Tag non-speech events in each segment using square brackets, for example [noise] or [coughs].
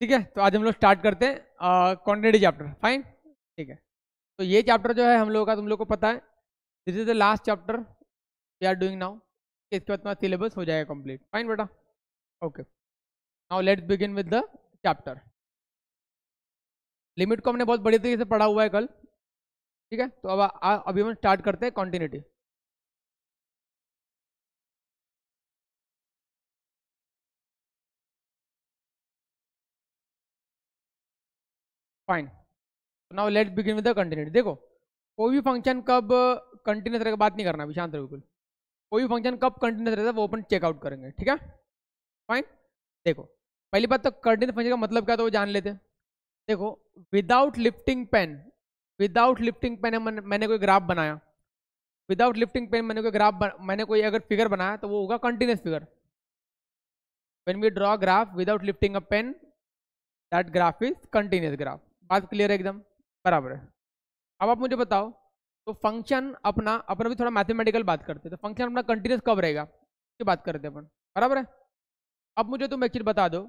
ठीक है? तो आज हम लोग स्टार्ट करते हैं क्वान्टिटी चैप्टर फाइन ठीक है। तो ये चैप्टर जो है, हम लोगों का, तुम लोग को पता है। This is the last chapter we are doing now इसके बाद तुम्हारा सिलेबस हो जाएगा कंप्लीट फाइन बेटा? Okay now let's begin with the chapter limit को हमने बहुत बढ़िया तरीके से पढ़ा हुआ है कल। ठीक है? तो अब अभी हम स्टार्ट करते हैं continuity fine now let's begin with the continuity देखो, कोई भी फ़ंक्शन कब कंटिन्यूस रहेगा बात नहीं करना शांत बिल्कुल। कोई भी फ़ंक्शन कब कंटिन्यूस रहता है वो अपन चेकआउट करेंगे, ठीक है? फाइन देखो, पहली बात तो कंटिन्यूस फ़ंक्शन का मतलब क्या तो वो जान लेते देखो without lifting pen without lifting pen मैंने कोई ग्राफ बनाया। विदाउट लिफ्टिंग पेन मैंने कोई ग्राफ मैंने कोई अगर फिगर बनाया तो वो होगा continuous figure when we draw graph without lifting a pen that graph is continuous graph बात क्लियर है एकदम? बराबर है। अब आप मुझे बताओ तो फ़ंक्शन अपना अपना भी थोड़ा मैथमेटिकल बात करते तो फ़ंक्शन अपना कंटिन्यूस कब रहेगा? की बात करते अपन। बराबर है? अब मुझे तुम एक चीज़ बता दो।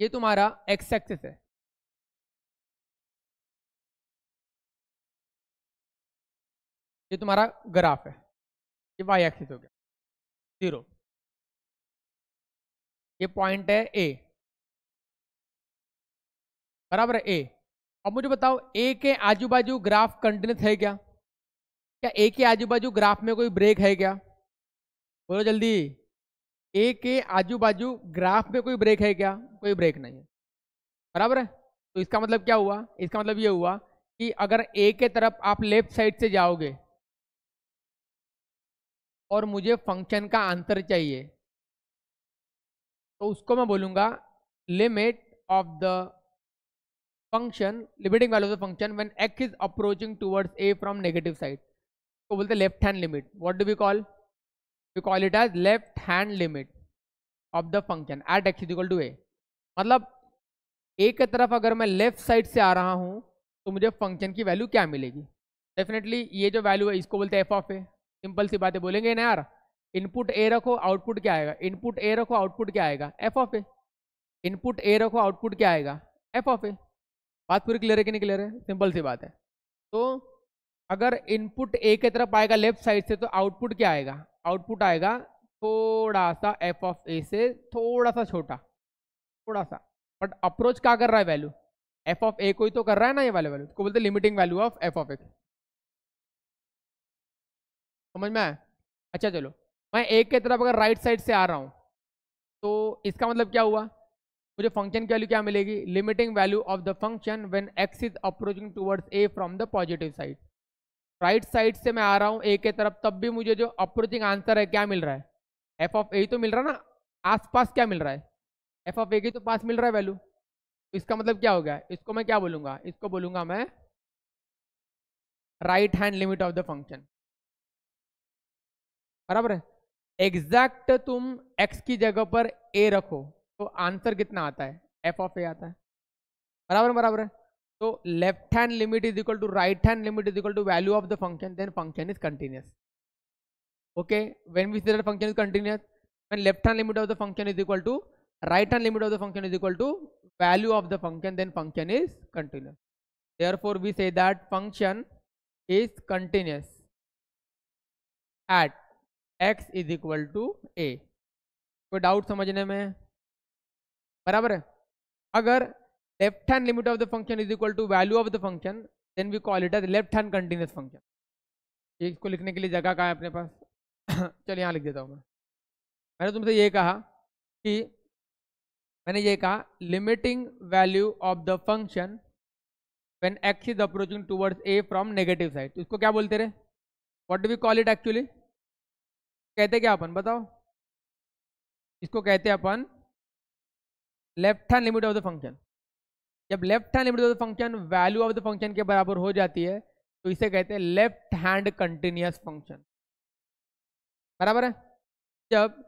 ये तुम्हारा एक्स एक्सेस है। ये तुम्हारा ग्राफ है। ये वाई एक्सेस हो गया। ज़ीरो ये पॉइंट है ए बराबर है ए अब मुझे बताओ ए के आजू बाजू ग्राफ कंटिन्यूस है क्या? क्या ए के आजू बाजू ग्राफ में कोई ब्रेक है क्या? बोलो जल्दी। ए के आजू बाजू ग्राफ में कोई ब्रेक है क्या? कोई ब्रेक नहीं है। बराबर है? तो इसका मतलब क्या हुआ? इसका मतलब ये हुआ कि अगर ए के तरफ़ आप लेफ़्ट साइड से जाओगे और मुझे फ़ंक्शन का आंसर चाहिए तो उसको मैं बोलूँगा limit of the function limiting value of the function when x is approaching towards a from negative side तो बोलते left hand limit what do we call we call it as left hand limit of the function at X is equal to A मतलब ए के तरफ़ अगर मैं left side से आ रहा हूँ तो मुझे फ़ंक्शन की वैल्यू क्या मिलेगी? डेफिनेटली ये जो वैल्यू है, इसको बोलते हैं एफ़ ऑफ़ ए सिंपल सी बातें बोलेंगे ना यार? इनपुट ए रखो आउटपुट क्या आएगा? इनपुट ए रखो आउटपुट क्या आएगा? F of A input A रखो आउटपुट क्या आएगा? एफ़ ऑफ़ ए बात पूरी क्लियर है कि नहीं क्लियर है? सिंपल सी बात है। तो अगर इनपुट ए के तरफ़ आएगा लेफ़्ट साइड से तो आउटपुट क्या आएगा? आउटपुट आएगा थोड़ा सा एफ़ ऑफ़ ए से थोड़ा सा छोटा, थोड़ा सा। बट अप्रोच क्या कर रहा है वैल्यू एफ़ ऑफ़ ए को ही तो कर रहा है ना ये वाले वैल्यू को बोलते limiting value of F of X समझ में आया? अच्छा चलो, मैं एक के तरफ़ अगर राइट साइड से आ रहा हूँ तो इसका मतलब क्या हुआ? मुझे फ़ंक्शन की वैल्यू क्या मिलेगी? Limiting value of the function when X is approaching towards A from the positive side right side से मैं आ रहा हूँ ए के तरफ़, तब भी मुझे जो अप्रोचिंग आंसर है, क्या मिल रहा है? एफ़ ऑफ़ ए तो मिल रहा है ना? आसपास क्या मिल रहा है? एफ़ ऑफ़ ए के तो पास मिल रहा है वैल्यू इसका मतलब क्या हो गया? इसको मैं क्या बोलूँगा? इसको बोलूँगा मैं right hand limit of the function बराबर है? एग्जैक्ट तुम एक्स की जगह पर ए रखो। तो आंसर कितना आता है? एफ़ ऑफ़ ए आता है। बराबर बराबर है। तो left hand limit is equal to right hand limit is equal to value of the function then function is continuous okay when we see function is continuous when left hand limit of the function is equal to right hand limit of the function is equal to value of the function then function is continuous therefore we say that function is continuous at x is equal to ए कोई doubt समझने में? बराबर है? अगर left hand limit of the function is equal to value of the function then we call it as left hand continuous function इसको लिखने के लिए जगह कहाँ है अपने पास? [coughs] चलो यहाँ लिख देता हूँ मैं। मैंने तुमसे ये कहा कि, मैंने ये कहा limiting value of the function when x is approaching towards a from negative side इसको क्या बोलते रहे? What do we call it actually कहते क्या अपन? बताओ। इसको कहते अपन left hand limit of the function जब left hand limit of the function value of the function के बराबर हो जाती है तो इसे कहते हैं लेफ़्ट हैंड कंटिन्यूस फ़ंक्शन बराबर है? जब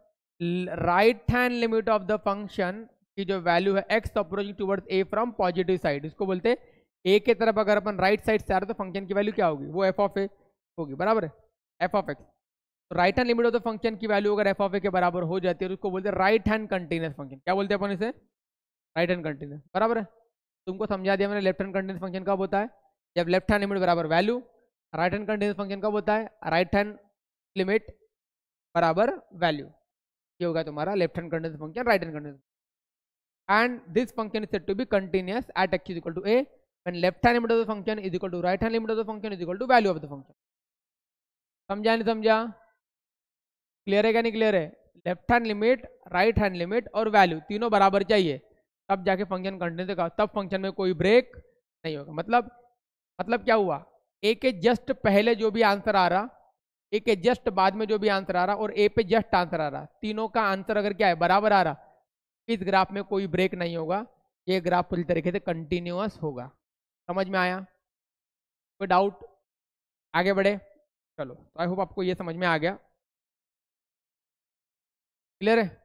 right hand limit of the function की जो वैल्यू है x approaching towards a from positive side इसको बोलते हैं ए के तरफ़ अगर अपन राइट साइड से आ रहे तो फ़ंक्शन की वैल्यू क्या होगी? वो एफ़ ऑफ़ ए होगी, बराबर है? F of x right hand limit of the function की वैल्यू अगर एफ़ ऑफ़ ए के बराबर हो जाती है तो उसको बोलते हैं राइट हैंड कंटिन्यूस फ़ंक्शन क्या बोलते हैं अपन इसे? राइट हैंड कंटिन्यूस बराबर है? तुमको समझा दिया मैंने, लेफ़्ट हैंड कंटिन्यूस फ़ंक्शन कब होता है? जब लेफ़्ट हैंड लिमिट बराबर value, right hand continuous function कब होता है? राइट हैंड लिमिट बराबर वैल्यू, ये होगा तुम्हारा left hand continuous function, right hand continuous this function is said to be continuous at x is equal to a. When left hand limit of the function is equal to right hand limit of the function is equal to value of the function. समझा नहीं समझा? Clear है क्या नहीं clear है? Left hand limit right hand limit और value तीनों बराबर चाहिए। तब जाके फ़ंक्शन कंटिन्यू देगा तब फ़ंक्शन में कोई ब्रेक नहीं होगा। मतलब मतलब क्या हुआ? ए के जस्ट पहले जो भी आंसर आ रहा ए के जस्ट बाद में जो भी आंसर आ रहा और ए पे जस्ट आंसर आ रहा, तीनों का आंसर अगर क्या है, बराबर आ रहा, इस ग्राफ में कोई ब्रेक नहीं होगा। ये ग्राफ पूरी तरीके से कंटिन्यूस होगा। समझ में आया? कोई डाउट आगे बढ़े। चलो तो आई होप आपको ये समझ में आ गया। क्लियर है?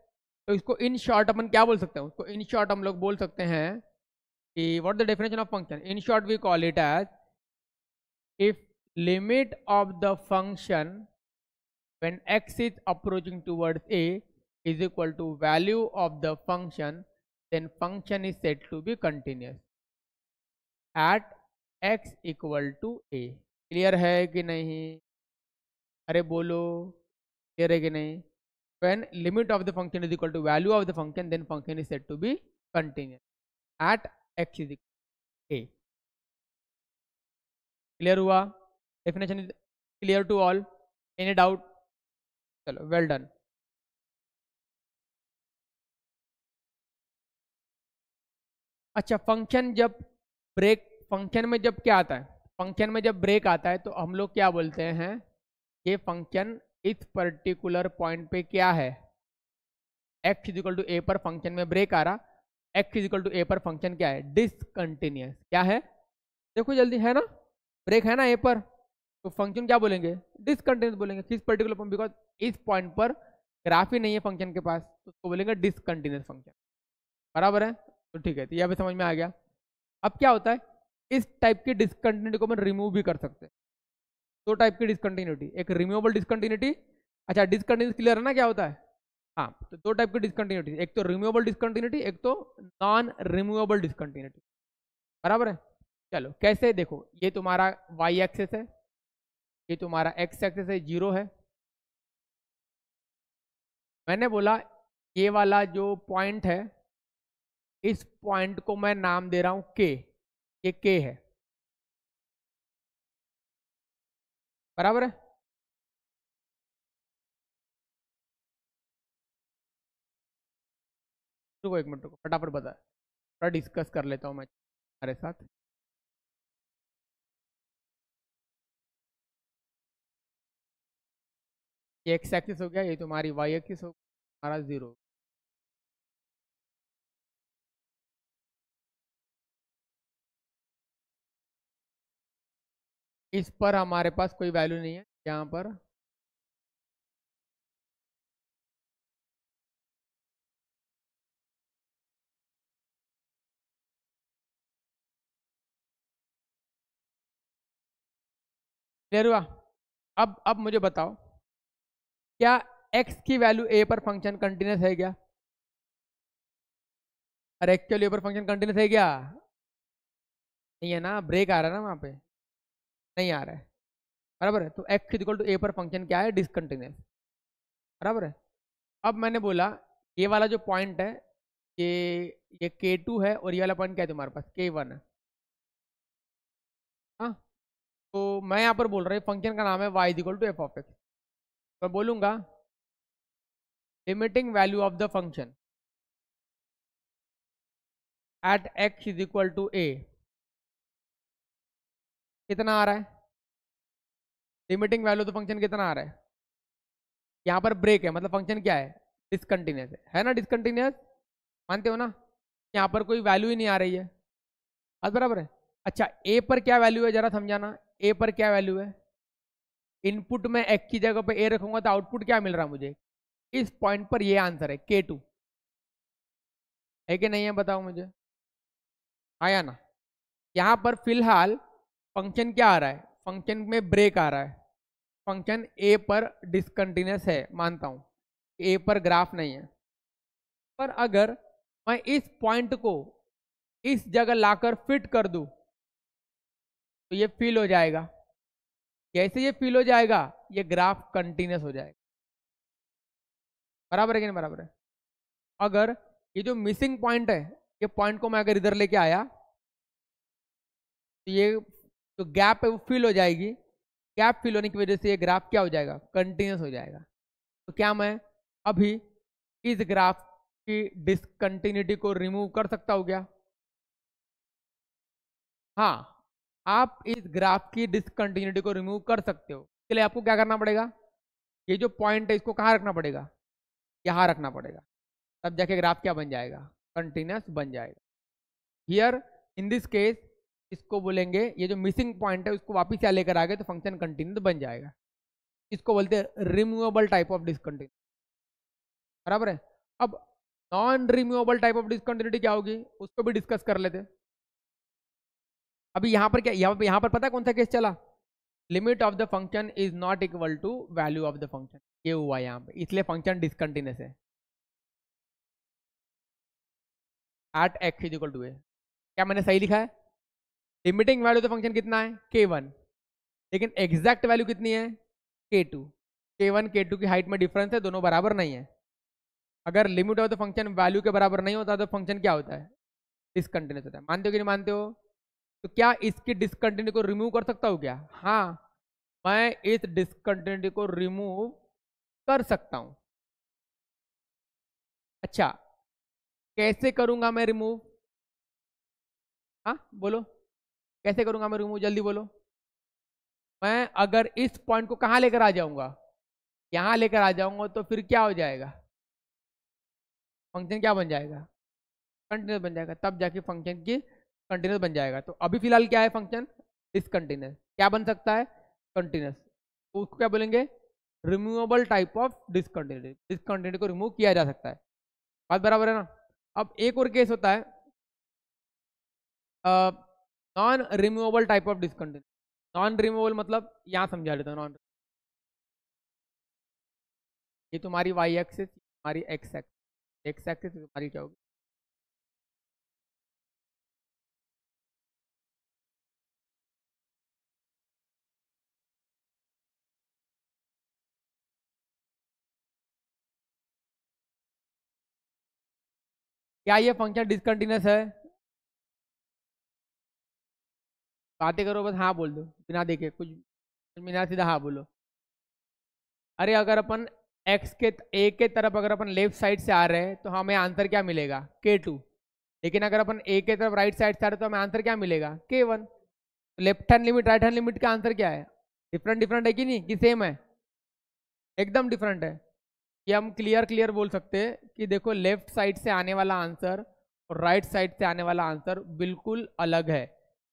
तो इसको इन शॉर्ट अपन क्या बोल सकते हैं? उसको इन शॉर्ट हम लोग बोल सकते हैं कि what the definition of function in short we call it as if limit of the function when x is approaching towards a is equal to value of the function, then function is said to be continuous at x equal to a. Clear है कि नहीं? अरे बोलो clear है कि नहीं? When limit of the function is equal to value of the function then function is said to be continuous at x is equal to a clear हुआ definition is clear to all any doubt चलो well done अच्छा function जब break function में जब क्या आता है function में जब ब्रेक आता है तो हम लोग क्या बोलते हैं ये फ़ंक्शन इस पर्टिकुलर पॉइंट पे क्या है? एक्स इजिकल टू ए पर फ़ंक्शन में ब्रेक आ रहा। एक्स इजिकल टू ए पर फ़ंक्शन क्या है? डिसकंटिन्यूस क्या है? देखो जल्दी, है ना? ब्रेक है ना ए पर? तो फ़ंक्शन क्या बोलेंगे? डिसकंटिन्यूस बोलेंगे। किस पर्टिकुलर पॉइंट बिकॉज़ इस पॉइंट पर ग्राफ ही नहीं है फ़ंक्शन के पास। तो उसको बोलेंगे डिसकंटिन्यूस फ़ंक्शन बराबर है? तो ठीक है तो यह भी समझ में आ गया। अब क्या होता है? इस टाइप की डिसकंटिन्यूटी को हम रिमूव भी कर सकते हैं। दो टाइप की डिसकंटिन्यूटी एक रिमूवेबल डिसकंटिन्यूटी अच्छा डिसकंटिन्यूस क्लियर है ना, क्या होता है? हाँ तो दो टाइप की डिसकंटिन्यूटी एक तो रिमूवेबल डिसकंटिन्यूटी एक तो नॉन रिमूवेबल डिसकंटिन्यूटी बराबर है? चलो, कैसे? देखो, ये तुम्हारा वाई एक्सेस है, ये तुम्हारा एक्स एक्सेस है ज़ीरो है। मैंने बोला, ये वाला जो पॉइंट है, इस पॉइंट को मैं नाम दे रहा हूँ के ये के है। बराबर है? रुको एक मिनट, रुको, फटाफट बता थोड़ा डिस्कस कर लेता हूँ मैं हमारे साथ। ये एक्स एक्सिस हो गया, ये तुम्हारी वाई एक्सिस हो हमारा ज़ीरो इस पर हमारे पास कोई वैल्यू नहीं है, यहाँ पर। क्लियर हुआ। अब अब मुझे बताओ, क्या x की वैल्यू a पर फ़ंक्शन कंटिन्यूस है क्या? अरे एक्चुअली पर फ़ंक्शन कंटिन्यूस है क्या? नहीं है ना ब्रेक आ रहा है ना वहाँ पे। नहीं आ रहा है। बराबर है? तो एक्स इक्वल टू ए पर फ़ंक्शन क्या है? डिसकंटिन्यूस बराबर है? अब मैंने बोला, ये वाला जो पॉइंट है, ये ये के टू है और ये वाला पॉइंट क्या है तुम्हारे पास? के वन है। हाँ? तो मैं यहाँ पर बोल रहा हूँ फ़ंक्शन का नाम है y equal to f of x मैं बोलूँगा limiting value of the function at x is equal to a कितना आ रहा है? लिमिटिंग वैल्यू तो फ़ंक्शन कितना आ रहा है? यहाँ पर ब्रेक है मतलब फ़ंक्शन क्या है? डिसकंटिन्यूस है। है ना डिसकंटिन्यूस मानते हो ना? यहाँ पर कोई वैल्यू ही नहीं आ रही है। बात बराबर है? अच्छा ए पर क्या वैल्यू है? जरा समझाना। ए पर क्या वैल्यू है? इनपुट में एक की जगह पे ए रखूँगा तो आउटपुट क्या मिल रहा है मुझे? इस पॉइंट पर ये आंसर है के टू है कि नहीं है? बताओ मुझे। आया ना? यहाँ पर फ़िलहाल फ़ंक्शन क्या आ रहा है? फ़ंक्शन में ब्रेक आ रहा है। फ़ंक्शन ए पर डिसकंटिन्यूस है, मानता हूँ। ए पर ग्राफ नहीं है। पर अगर मैं इस पॉइंट को इस जगह लाकर फिट कर दूँ तो ये फिल हो जाएगा। जैसे ये फिल हो जाएगा? ये ग्राफ कंटिन्यूस हो जाएगा। बराबर है कि नहीं बराबर है? अगर ये जो मिसिंग पॉइंट है, ये पॉइंट को मैं अगर इधर लेके आया तो ये जो गैप है वो फिल हो जाएगी। गैप फिल होने की वजह से ये ग्राफ क्या हो जाएगा? कंटिन्यूस हो जाएगा। तो क्या मैं अभी इस ग्राफ की डिसकंटिन्यूटी को रिमूव कर सकता हूँ क्या? हाँ आप इस ग्राफ की डिसकंटिन्यूटी को रिमूव कर सकते हो। इसके लिए आपको क्या करना पड़ेगा? ये जो पॉइंट है इसको कहाँ रखना पड़ेगा? यहाँ रखना पड़ेगा। तब जाके ग्राफ क्या बन जाएगा? कंटिन्यूस बन जाएगा। हियर इन दिस केस इसको बोलेंगे, ये जो मिसिंग पॉइंट है, उसको वापिस यहाँ लेकर आ गए तो फ़ंक्शन कंटिन्यूस बन जाएगा। इसको बोलते हैं रिमूवेबल टाइप ऑफ़ डिसकंटिन्यू बराबर है? अब non removable type of discontinuity क्या होगी? उसको भी डिस्कस कर लेते अभी यहाँ पर क्या, यहाँ पर यहाँ पर पता कौन सा केस चला? Limit of the function is not equal to value of the function ये हुआ यहाँ पे, इसलिए फ़ंक्शन डिसकंटिन्यूस है। At x is equal to a क्या मैंने सही लिखा है? लिमिटिंग वैल्यू तो फ़ंक्शन कितना है? के वन लेकिन एग्जैक्ट वैल्यू कितनी है? के टू के वन के टू की हाइट में डिफरेंस है, दोनों बराबर नहीं है। अगर लिमिट हो तो फ़ंक्शन वैल्यू के बराबर नहीं होता तो फ़ंक्शन क्या होता है? डिसकंटिन्यूस होता है। मानते हो कि नहीं मानते हो? तो क्या इसकी डिसकंटिन्यू को रिमूव कर सकता हूँ क्या? हाँ। मैं इस डिसकंटिन्यूटी को रिमूव कर सकता हूँ। अच्छा। कैसे करूँगा मैं रिमूव हाँ बोलो। कैसे करूँगा मैं रिमूव जल्दी बोलो। मैं अगर इस पॉइंट को कहाँ लेकर आ जाऊँगा? यहाँ लेकर आ जाऊँगा तो फिर क्या हो जाएगा? फ़ंक्शन क्या बन जाएगा? कंटिन्यूस बन जाएगा। तब जाके फ़ंक्शन की कंटिन्यूस बन जाएगा। तो अभी फ़िलहाल क्या है फ़ंक्शन डिसकंटिन्यूस क्या बन सकता है? कंटिन्यूस तो उसको क्या बोलेंगे? Removable type of discontinuity discontinuity को रिमूव किया जा सकता है। बात बराबर है ना? अब एक और केस होता है। Non removable type of discontinuity non removable मतलब यहाँ समझा लेता हूँ नॉन ये तुम्हारी वाई एक्सिस तुम्हारी एक्स एक्सिस एक्स एक्सिस तुम्हारी क्या होगी? क्या ये फ़ंक्शन डिसकंटिन्यूस है? बातें करो, बस हाँ बोल दो, बिना देखे, कुछ बिना सीधा हाँ बोलो। अरे, अगर अपन x के, a के तरफ़ अगर अपन लेफ़्ट साइड से आ रहे हैं तो हमें आंसर क्या मिलेगा? K2 लेकिन अगर अपन a के तरफ़ राइट साइड से आ रहे तो हमें आंसर क्या मिलेगा? K1 left hand limit right hand limit का आंसर क्या है? डिफरेंट डिफरेंट है कि नहीं? कि सेम है? एकदम डिफरेंट है। कि हम क्लियर क्लियर बोल सकते हैं कि देखो लेफ़्ट साइड से आने वाला आंसर और राइट साइड से आने वाला आंसर बिल्कुल अलग है।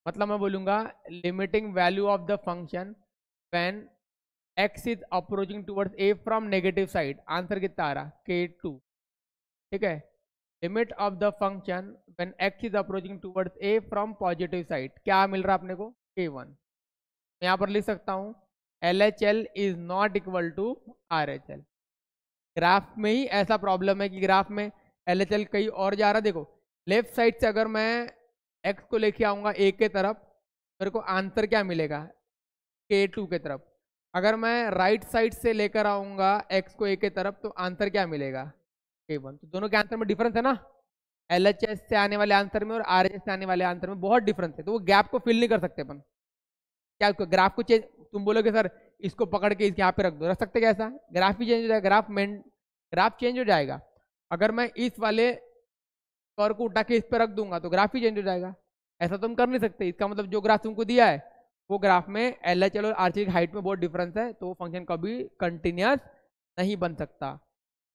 मतलब मैं बोलूँगा limiting value of the function when x is approaching towards a from negative side answer कितना आ रहा के टू ठीक है? Limit of the function when x is approaching towards a from positive side क्या मिल रहा है अपने को? के वन मैं यहाँ पर लिख सकता हूँ L H L is not equal to R H L graph में ही ऐसा प्रॉब्लम है कि ग्राफ में एल एच एल कहीं और जा रहा देखो लेफ़्ट साइड से अगर मैं एक्स को लेके आऊँगा ए के तरफ़, मेरे को आंसर क्या मिलेगा? के टू के तरफ़। अगर मैं राइट साइड से लेकर आऊँगा एक्स को ए के तरफ़ तो आंसर क्या मिलेगा? के वन तो दोनों के आंसर में डिफरेंस है ना? एल एच एस से आने वाले आंसर में और आर एच एस से आने वाले आंसर में बहुत डिफरेंस है। तो वो गैप को फिल नहीं कर सकते अपन। क्या उसको ग्राफ को चेंज तुम बोलोगे, सर, इसको पकड़ के इसके यहाँ पे रख दो। रख सकते कैसा ग्राफ भी चेंज हो जाएगा। ग्राफ मेन ग्राफ चेंज हो जाएगा। अगर मैं इस वाले कर को उठा के इस पर रख दूँगा तो ग्राफ ही चेंज हो जाएगा। ऐसा तुम कर नहीं सकते। इसका मतलब जो ग्राफ तुमको दिया है, वो ग्राफ में एल एच एल और आर की हाइट में बहुत डिफरेंस है तो फ़ंक्शन कभी कंटिन्यूस नहीं बन सकता।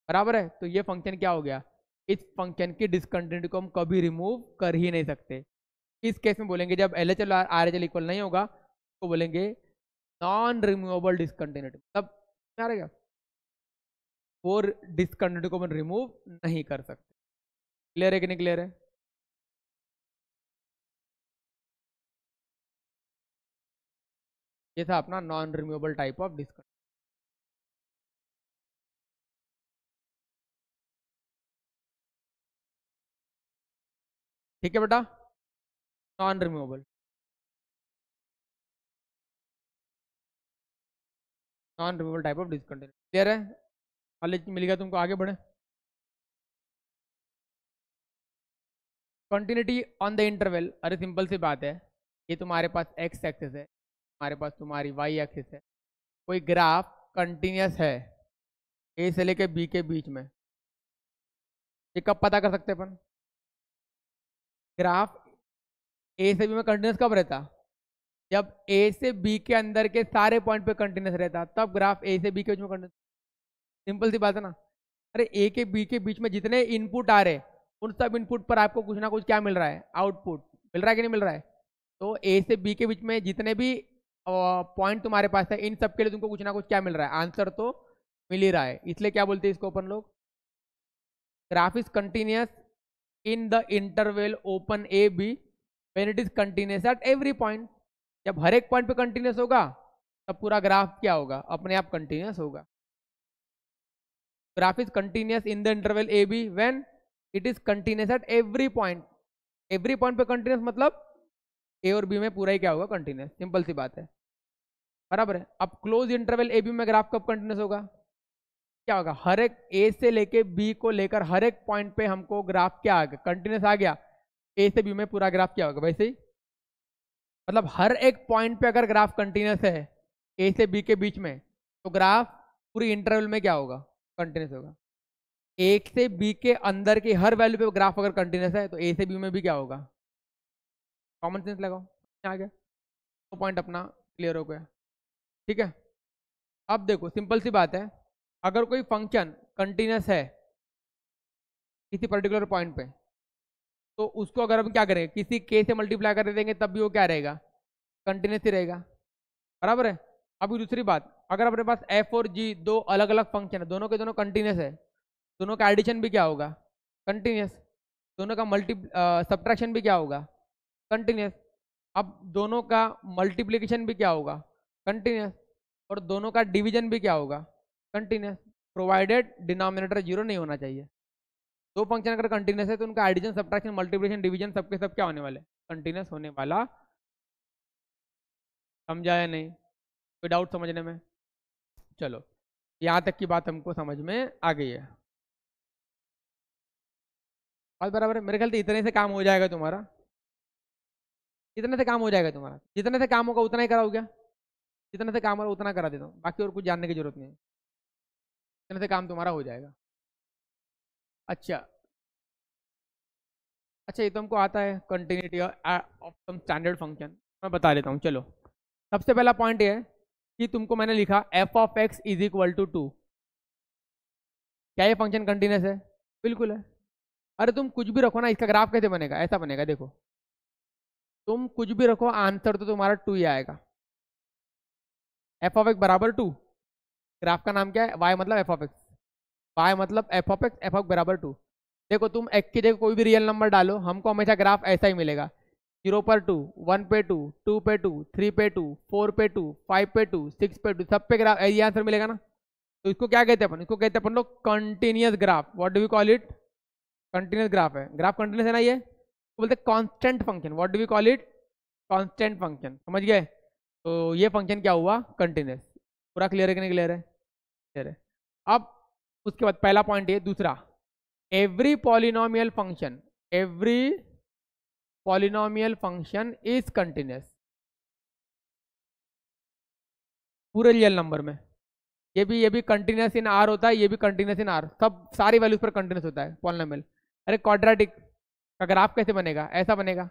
बराबर है? तो ये फ़ंक्शन क्या हो गया? इस फ़ंक्शन की डिसकंटिन्यूटी को हम कभी रिमूव कर ही नहीं सकते। इस केस में बोलेंगे जब एल एच एल और आर एच एल इक्वल नहीं होगा तो बोलेंगे नॉन रिमूवेबल डिसकंटिन्यूटी मतलब क्या रहेगा वो डिसकंटिन्यूटी को हम रिमूव नहीं कर सकते। क्लियर है कि नहीं क्लियर है? ये था अपना non removable type of discontinuity ठीक है बेटा? Non removable non removable type of discontinuity clear है? नॉलेज मिल गया तुमको? आगे बढ़े। कंटिन्यूटी ऑन द इंटरवल अरे सिंपल सी बात है। ये तुम्हारे पास एक्स एक्सिस है, तुम्हारे पास तुम्हारी वाई एक्सिस है। कोई ग्राफ कंटिन्यूस है ए से लेके बी के बीच में। ये कब पता कर सकते अपन? ग्राफ ए से बी में कंटिन्यूस कब रहता? जब ए से बी के अंदर के सारे पॉइंट पे कंटिन्यूस रहता, तब ग्राफ ए से बी के बीच में कंटिन्यूस सिंपल सी बात है ना? अरे ए के बी के बीच में जितने इनपुट आ रहे उन सब इनपुट पर आपको कुछ ना कुछ क्या मिल रहा है? आउटपुट मिल रहा है कि नहीं मिल रहा है? तो ए से बी के बीच में जितने भी पॉइंट तुम्हारे पास है, इन सब के लिए तुमको कुछ ना कुछ क्या मिल रहा है? आंसर तो मिल ही रहा है। इसलिए क्या बोलते हैं इसको अपन लोग? Graph is continuous in the interval open a b when it is continuous at every point जब हर एक पॉइंट पे कंटिन्यूस होगा, तब पूरा ग्राफ क्या होगा? अपने आप कंटिन्यूस होगा। Graph is continuous in the interval a b when it is continuous at every point every point पे कंटिन्यूस मतलब ए और बी में पूरा ही क्या होगा? कंटिन्यूस सिंपल सी बात है। बराबर है? अब क्लोज इंटरवल ए बी में ग्राफ कब कंटिन्यूस होगा? क्या होगा? हर एक ए से लेके बी को लेकर हर एक पॉइंट पे हमको ग्राफ क्या आ गया? कंटिन्यूस आ गया। ए से बी में पूरा ग्राफ क्या होगा? वैसे ही। मतलब हर एक पॉइंट पे अगर ग्राफ कंटिन्यूस है ए से बी के बीच में तो ग्राफ पूरी इंटरवल में क्या होगा? कंटिन्यूस होगा। एक से बी के अंदर के हर वैल्यू पे ग्राफ अगर कंटिन्यूस है तो ए से बी में भी क्या होगा? कॉमन सेंस लगाओ। आ गया। तो पॉइंट अपना क्लियर हो गया। ठीक है? अब देखो सिंपल सी बात है। अगर कोई फ़ंक्शन कंटिन्यूस है किसी पर्टिकुलर पॉइंट पे तो उसको अगर हम क्या करेंगे? किसी के से मल्टीप्लाई कर देंगे, तब भी वो क्या रहेगा? कंटिन्यूस ही रहेगा। बराबर है? अभी दूसरी बात। अगर अपने पास एफ़ और जी दो अलग अलग फ़ंक्शन है, दोनों के दोनों कंटिन्यूस है दोनों का एडिशन भी क्या होगा? कंटिन्यूस दोनों का मल्टी सब्ट्रैक्शन भी क्या होगा? कंटिन्यूस अब दोनों का मल्टीप्लीकेशन भी क्या होगा? कंटिन्यूस और दोनों का डिवीज़न भी क्या होगा? कंटिन्यूस प्रोवाइडेड डिनोमिनेटर ज़ीरो नहीं होना चाहिए। दो फ़ंक्शन अगर कंटिन्यूस है तो उनका एडिशन सब्ट्रैक्शन मल्टीप्लिकेशन डिवीज़न सबके सब क्या होने वाले कंटिन्यूस होने वाला। समझा या नहीं? कोई डाउट समझने में? चलो। यहाँ तक की बात हमको समझ में आ गई है। बात बराबर मेरे ख्याल से इतने से काम हो जाएगा तुम्हारा। इतने से काम हो जाएगा तुम्हारा। जितने से काम होगा उतना ही कराओ क्या जितने से काम होगा उतना करा देता हूँ। बाकी और कुछ जानने की ज़रूरत नहीं है। इतने से काम तुम्हारा हो जाएगा। अच्छा। अच्छा ये तो हमको आता है continuity of some standard function मैं बता देता हूँ, चलो। सबसे पहला पॉइंट ये है कि तुमको मैंने लिखा f of x is equal to two क्या ये फ़ंक्शन कंटिन्यूस है? बिल्कुल है। अरे तुम कुछ भी रखो ना, इसका ग्राफ कैसे बनेगा? ऐसा बनेगा, देखो। तुम कुछ भी रखो आंसर तो तुम्हारा टू ही आएगा। एफ़ ऑफ़ एक्स बराबर टू ग्राफ का नाम क्या है? वाई मतलब एफ़ ऑफ़ एक्स वाई मतलब f of x f of बराबर टू देखो, तुम एक की जगह कोई भी रियल नंबर डालो, हमको हमेशा ग्राफ ऐसा ही मिलेगा। ज़ीरो पर टू वन पे टू टू पे टू थ्री पे टू फोर पे टू फाइव पे टू सिक्स पे टू सब पे ग्राफ ये आंसर मिलेगा ना? तो इसको क्या कहते हैं अपन? इसको कहते हैं अपन लोग continuous graph what do we call it continuous graph है। ग्राफ कंटिन्यूस है ना ये? तो बोलते constant function what do we call it constant function समझ गए? तो ये फ़ंक्शन क्या हुआ? कंटिन्यूस पूरा क्लियर है कि नहीं क्लियर है? क्लियर है। अब उसके बाद पहला पॉइंट ये, दूसरा। Every polynomial function every polynomial function is continuous पूरे रियल नंबर में। ये भी ये भी कंटिन्यूस इन आर होता है, ये भी कंटिन्यूस इन आर सब, सारी वैल्यूज़ पर कंटिन्यूस होता है पॉलिनोमियल अरे क्वाड्रेटिक का ग्राफ कैसे बनेगा? ऐसा बनेगा।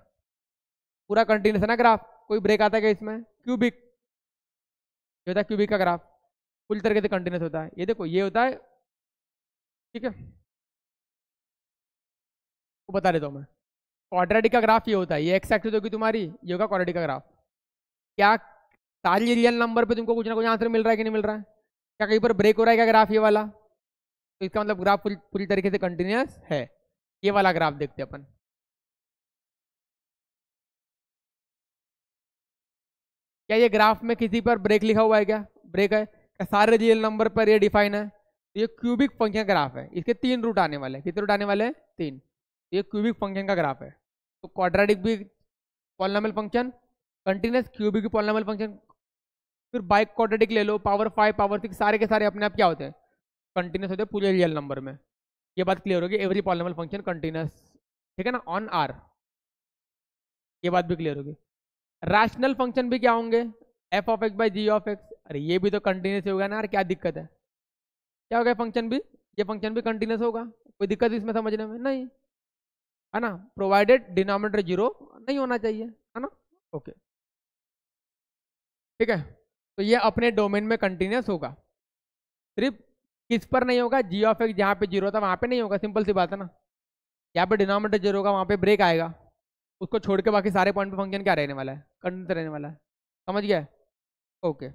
पूरा कंटिन्यूस है ना ग्राफ कोई ब्रेक आता है क्या इसमें? क्यूबिक ये होता है क्यूबिक का ग्राफ पूरी तरीके से कंटिन्यूस होता है। ये देखो, ये होता है, ठीक है? वो बता देता हूँ मैं। क्वाड्रेटिक का ग्राफ ये होता है। ये एक्स एक्सिस होगी तुम्हारी, ये होगा क्वाड्रेटिक का ग्राफ क्या सारी रियल नंबर पे तुमको कुछ ना कुछ आंसर मिल रहा है कि नहीं मिल रहा है? क्या कहीं पर ब्रेक हो रहा है क्या ग्राफ ये वाला? तो इसका मतलब ग्राफ पूरी तरीके से कंटिन्यूस है। ये वाला ग्राफ देखते अपन। क्या ये ग्राफ में किसी पर ब्रेक लिखा हुआ है क्या? ब्रेक है। क्या सारे रियल नंबर पर ये डिफाइन है? तो ये क्यूबिक फ़ंक्शन ग्राफ है। इसके तीन रूट आने वाले हैं। कितने रूट आने वाले हैं? तीन। ये क्यूबिक फ़ंक्शन का ग्राफ है। तो क्वाड्रेटिक भी पॉलिनॉमियल फ़ंक्शन कंटिन्यूस क्यूबिक भी फ़ंक्शन फिर बाइक क्वाड्रेटिक ले लो पावर फाइव पावर सिक्स सारे के सारे अपने आप क्या होते हैं? कंटिन्यूस होते हैं पूरे रियल नंबर में। ये बात क्लियर होगी एवरी पॉलिनॉमियल फ़ंक्शन कंटिन्यूस ठीक है ना ऑन आर ये बात भी क्लियर होगी। रैशनल फ़ंक्शन भी क्या होंगे? F of x by g of x अरे ये भी तो कंटिन्यूस होगा ना यार, क्या दिक्कत है? क्या होगा फ़ंक्शन भी? ये फ़ंक्शन भी कंटिन्यूस होगा? कोई दिक्कत इसमें समझने में? नहीं। है ना? प्रोवाइडेड डिनोमिनेटर ज़ीरो नहीं होना चाहिए, है ना? ओके ठीक है? तो ये अपने डोमेन में कंटिन्यूस होगा। सिर्फ़ किस पर नहीं होगा? जी ऑफ़ एक्स जहाँ पे ज़ीरो था, वहाँ पे नहीं होगा। सिंपल सी बात है ना? यहाँ पे डिनोमिनेटर ज़ीरो होगा, वहाँ पे ब्रेक आएगा। उसको छोड़ के बाकी सारे पॉइंट पे फ़ंक्शन क्या रहने वाला है? कंटिन्यूस रहने वाला है। समझ गया? ओके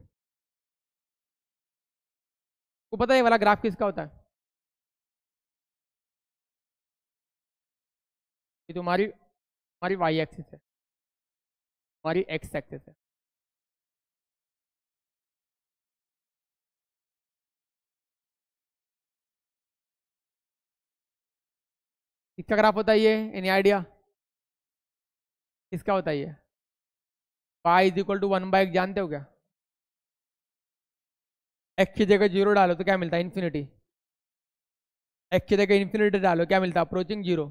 को पता है वाला ग्राफ किसका होता है? ये तुम्हारी हमारी वाई एक्सिस है। हमारी एक्स एक्सिस है। किसका ग्राफ होता है ये एनी आइडिया किसका होता है ये pi is equal to one by जानते हो क्या? एक्स की जगह ज़ीरो डालो तो क्या मिलता है? इन्फिनिटी एक्स की जगह इन्फिनिटी डालो, क्या मिलता है? Approaching zero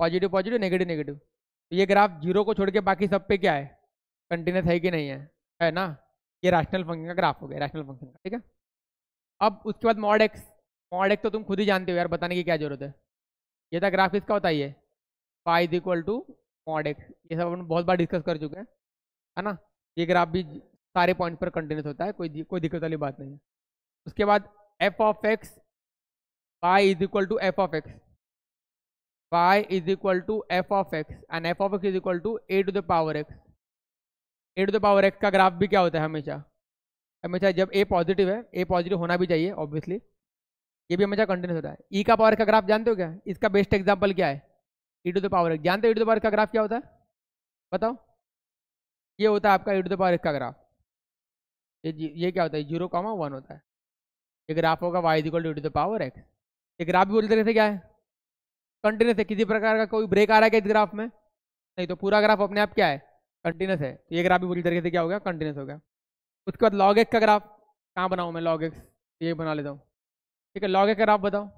positive positive negative negative तो ये ग्राफ ज़ीरो को छोड़ के बाकी सब पे क्या है? कंटिन्यूस है कि नहीं है? है ना? ये रैशनल फ़ंक्शन का ग्राफ हो गया रैशनल फ़ंक्शन का, ठीक है? अब उसके बाद मॉड एक्स मॉड एक्स तो तुम खुद ही जानते हो यार, बताने की क्या ज़रूरत है? ये था ग्राफ किसका होता है ये? Pi is equal to mod x ये सब अपन बहुत बार डिस्कस कर चुके हैं, है ना? ये ग्राफ भी सारे पॉइंट पर कंटिन्यूस होता है, कोई कोई दिक्कत वाली बात नहीं है। उसके बाद f of x pi is equal to f of x pi is equal to f of x and f of x is equal to a to the power x a to the power x का graph भी क्या होता है हमेशा? हमेशा जब ए positive है ए positive होना भी चाहिए ऑब्वियसली ये भी हमेशा कंटिन्यूस होता है। ई e का पावर का ग्राफ जानते हो क्या? इसका बेस्ट एग्ज़ाम्पल क्या है? E to the power x जानते हो ई टू द पावर का ग्राफ क्या होता है? बताओ। ये होता है आपका ई टू द पावर का ग्राफ ये ये क्या होता है? ज़ीरो कॉमा वन होता है। ये ग्राफ होगा Y equal to two the power X ये ग्राफ भी बोलते रहते क्या है? कंटिन्यूस है। किसी प्रकार का कोई ब्रेक आ रहा है क्या इस ग्राफ में? नहीं तो पूरा ग्राफ अपने आप क्या है? कंटिन्यूस है। तो ये ग्राफ भी पूरी तरीके से क्या हो गया? कंटिन्यूस हो गया। उसके बाद लॉग एक्स का ग्राफ कहाँ बनाऊँ मैं लॉग एक्स ये बना लेता हूँ। ठीक है लॉग का ग्राफ बताओ।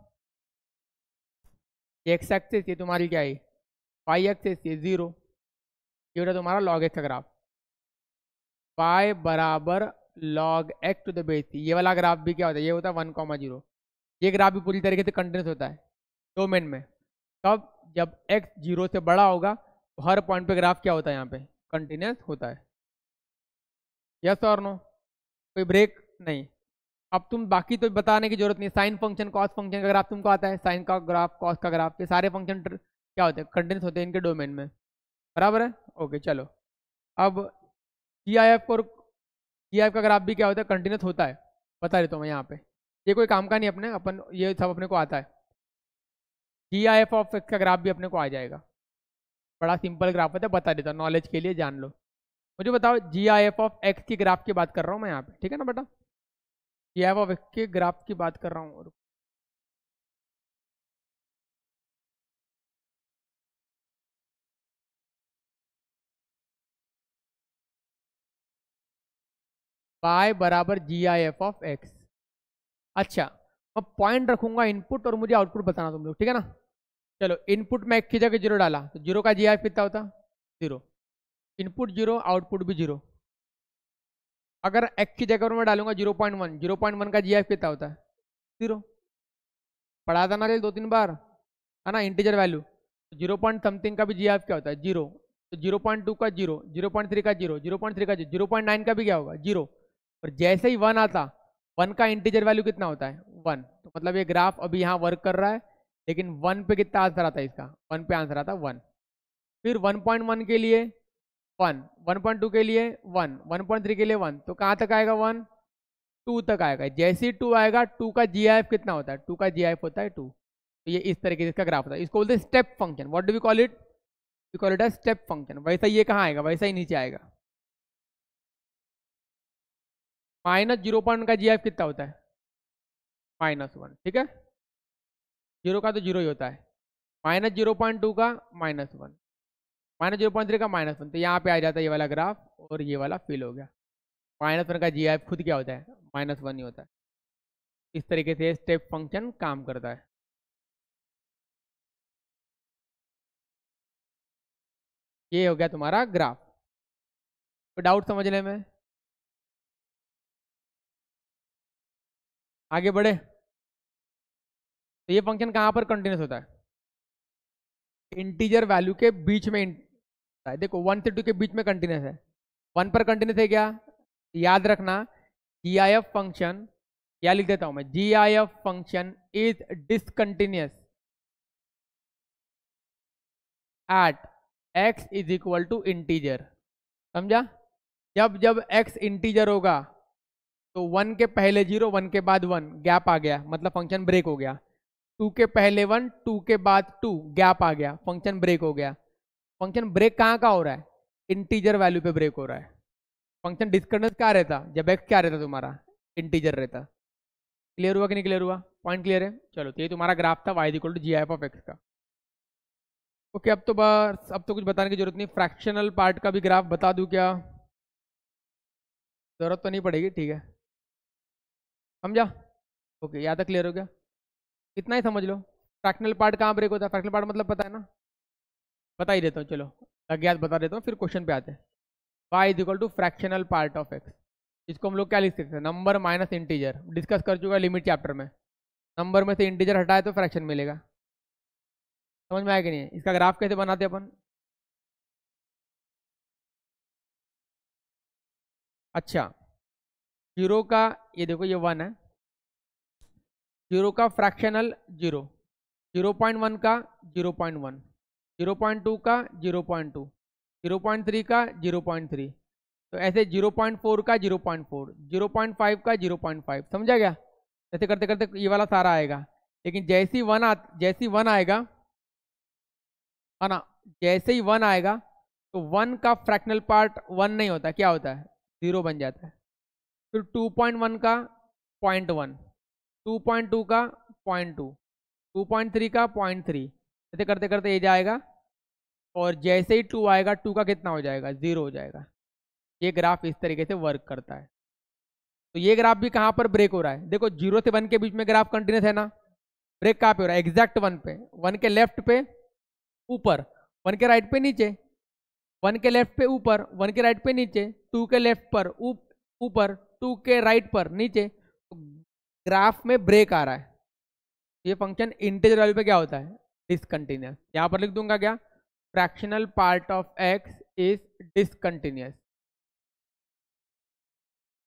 एक्स एक्सिस ये तुम्हारी क्या है? वाई एक्सिस ये ज़ीरो ये होता तुम्हारा लॉग एक्स का ग्राफ वाई बराबर log x to the base ये वाला ग्राफ भी क्या होता है? ये होता है वन कॉमा ज़ीरो ये ग्राफ भी पूरी तरीके से कंटिन्यूस होता है डोमेन में। तब जब एक्स ज़ीरो से बड़ा होगा तो हर पॉइंट पे ग्राफ क्या होता है यहाँ पे? कंटिन्यूस होता है। यस और नो कोई ब्रेक नहीं। अब तुम बाकी तो बताने की ज़रूरत नहीं, साइन फ़ंक्शन, कॉस फ़ंक्शन का ग्राफ तुमको आता है, साइन का ग्राफ, कॉस का ग्राफ, ये सारे फ़ंक्शन क्या होते हैं कंटिन्यूस होते हैं इनके डोमेन में। बराबर है? ओके, चलो। अब जी आई एफ़ और जी आई एफ़ का ग्राफ भी क्या होता है कंटिन्यूस होता है, बता देता हूँ मैं यहाँ पे। ये कोई काम का नहीं अपने, अपन, ये सब अपने को आता है। G I F of x का ग्राफ भी अपने को आ जाएगा। बड़ा सिंपल ग्राफ होता है, बता देता हूँ, नॉलेज के लिए जान लो। मुझे बताओ G I F of x की ग्राफ की बात कर रहा हूँ मैं यहाँ पे, ठीक है ना बेटा? एक्स के ग्राफ की बात कर रहा हूँ y बराबर G I F of x अच्छा मैं पॉइंट रखूँगा इनपुट और मुझे आउटपुट बताना तुम लोग, ठीक है ना? चलो इनपुट में एक की जगह ज़ीरो डाला तो ज़ीरो का जी आई कितना होता? ज़ीरो इनपुट ज़ीरो आउटपुट भी ज़ीरो अगर एक की जगह पर मैं डालूँगा zero point one zero point one का जी आई कितना होता है? ज़ीरो पढ़ा था ना दो तीन बार? है ना integer value zero point something का भी जीएफ क्या होता है? ज़ीरो तो ज़ीरो पॉइंट टू का ज़ीरो ज़ीरो पॉइंट थ्री का ज़ीरो ज़ीरो पॉइंट थ्री का ज़ीरो ज़ीरो पॉइंट नाइन का भी क्या होगा? ज़ीरो और जैसे ही वन आता वन का इंटीजर वैल्यू कितना होता है? वन तो मतलब ये ग्राफ अभी यहाँ वर्क कर रहा है, लेकिन वन पे कितना आंसर आता है इसका? वन पे आंसर आता है वन फिर वन पॉइंट वन के लिए वन वन पॉइंट टू के लिए वन वन पॉइंट थ्री के लिए वन। तो कहाँ तक आएगा वन? टू तक आएगा। जैसे ही टू आएगा, टू का जी कितना होता है? टू का जी होता है टू। तो ये इस तरीके से इसका ग्राफ होता है। इसको बोलते हैं step function what do we call it we call it a step function वैसा ये कहाँ आएगा? वैसा ही नीचे आएगा। माइनस ज़ीरो पॉइंट का जी कितना होता है? Minus one. ठीक है? ज़ीरो का तो ज़ीरो ही होता है। माइनस ज़ीरो पॉइंट टू का minus one. Minus zero point three का माइनस वन। तो यहाँ पे आ जाता है ये वाला ग्राफ और ये वाला फिल हो गया। माइनस वन का जी आई खुद क्या होता है? माइनस वन ही होता है। इस तरीके से स्टेप फ़ंक्शन काम करता है। ये हो गया तुम्हारा ग्राफ। तो डाउट समझने में। आगे बढ़े। तो ये फ़ंक्शन कहाँ पर कंटिन्यूस होता है? इंटीजर वैल्यू के बीच में देखो वन से टू के बीच में कंटिन्यूस है। वन पर कंटिन्यूस है क्या? याद रखना जी आई एफ़ फ़ंक्शन क्या लिख देता हूँ मैं? G I F function is discontinuous at x is equal to integer समझा? जब जब एक्स इंटीजर होगा तो वन के पहले ज़ीरो वन के बाद वन गैप आ गया। मतलब फ़ंक्शन ब्रेक हो गया। टू के पहले वन टू के बाद टू गैप आ गया। फ़ंक्शन ब्रेक हो गया। फ़ंक्शन ब्रेक कहाँ का हो रहा है? इंटीजर वैल्यू पे ब्रेक हो रहा है। फ़ंक्शन डिस्कनेस क्या रहता? जब एक्स क्या रहता तुम्हारा? इंटीजर रहता। क्लियर हुआ कि नहीं क्लियर हुआ? पॉइंट क्लियर है? चलो तो ये तुम्हारा ग्राफ था y equal to G I of x का। ओके अब तो बस, अब तो कुछ बताने की ज़रूरत नहीं। फ्रैक्शनल पार्ट का भी ग्राफ बता दूँ क्या? ज़रूरत तो नहीं पड़ेगी, ठीक है। समझा? ओके यहाँ तक क्लियर हो गया। इतना ही समझ लो। फ्रैक्शनल पार्ट कहाँ ब्रेक होता है? फ्रैक्शनल पार्ट मतलब पता है ना? बता ही देता हूँ, चलो। अज्ञात बता देता हूँ, फिर क्वेश्चन पे आते हैं। Y is equal to fractional part of x इसको हम लोग क्या लिख सकते हैं? नंबर माइनस इंटीजर डिस्कस कर चुका है लिमिट चैप्टर में। नंबर में से इंटीजर हटाए तो फ्रैक्शन मिलेगा। समझ में आया कि नहीं? इसका ग्राफ कैसे बनाते अपन? अच्छा। ज़ीरो का, ये देखो, ये वन है। ज़ीरो का fractional zero zero point one का zero point one zero point two का zero point two, zero point three का ज़ीरो पॉइंट थ्री। तो ऐसे ज़ीरो पॉइंट फोर का zero point four, zero point five का zero point five, समझा गया? ऐसे करते करते ये वाला सारा आएगा। लेकिन जैसी वन आ, जैसी वन आएगा, है ना, जैसे ही वन आएगा तो वन का फ्रैक्शनल पार्ट वन नहीं होता, क्या होता है? ज़ीरो बन जाता है। फिर टू पॉइंट वन का point one, two point two का point two two point three का पॉइंट थ्री, ऐसे करते करते ये जाएगा। और जैसे ही टू आएगा टू का कितना हो जाएगा? ज़ीरो हो जाएगा। ये ग्राफ इस तरीके से वर्क करता है। तो ये ग्राफ भी कहाँ पर ब्रेक हो रहा है? देखो ज़ीरो से वन के बीच में ग्राफ कंटिन्यूस है ना? ब्रेक कहाँ पे हो रहा है? एग्जैक्ट वन पे। वन के लेफ़्ट पे ऊपर। वन के राइट पे नीचे। वन के लेफ़्ट पे ऊपर। वन के राइट पे नीचे। टू के लेफ़्ट पर ऊपर। टू के राइट पर नीचे। तो ग्राफ में ब्रेक आ रहा है। ये फ़ंक्शन इंटीजर वैल्यू पे क्या होता है? डिसकंटिन्यूस यहाँ पर लिख दूँगा क्या? Fractional part of x is discontinuous.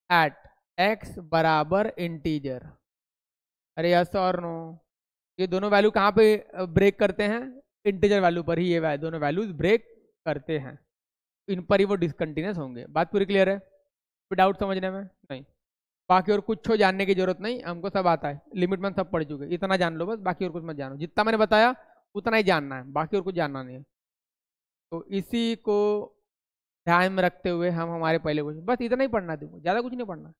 At x बराबर इंटीजर अरे यस और नो ये दोनों वैल्यू कहाँ पे ब्रेक करते हैं? इंटीजर वैल्यू पर ही ये दोनों वैल्यूज़ ब्रेक करते हैं. इन पर ही वो डिसकंटिन्यूस होंगे. बात पूरी क्लियर है? कोई डाउट समझने में? नहीं. बाकी और कुछ हो जानने की ज़रूरत नहीं. हमको सब आता है. लिमिट में सब पढ़ चुके इतना जान लो बस. बाकी और कुछ मत जानो. जितना मैंने बताया, उतना ही जानना है. बाकी और कुछ जानना नहीं है. तो इसी को ध्यान में रखते हुए हम हमारे पहले क्वेश्चन बस इतना ही पढ़ना देखो, ज़्यादा कुछ नहीं पढ़ना।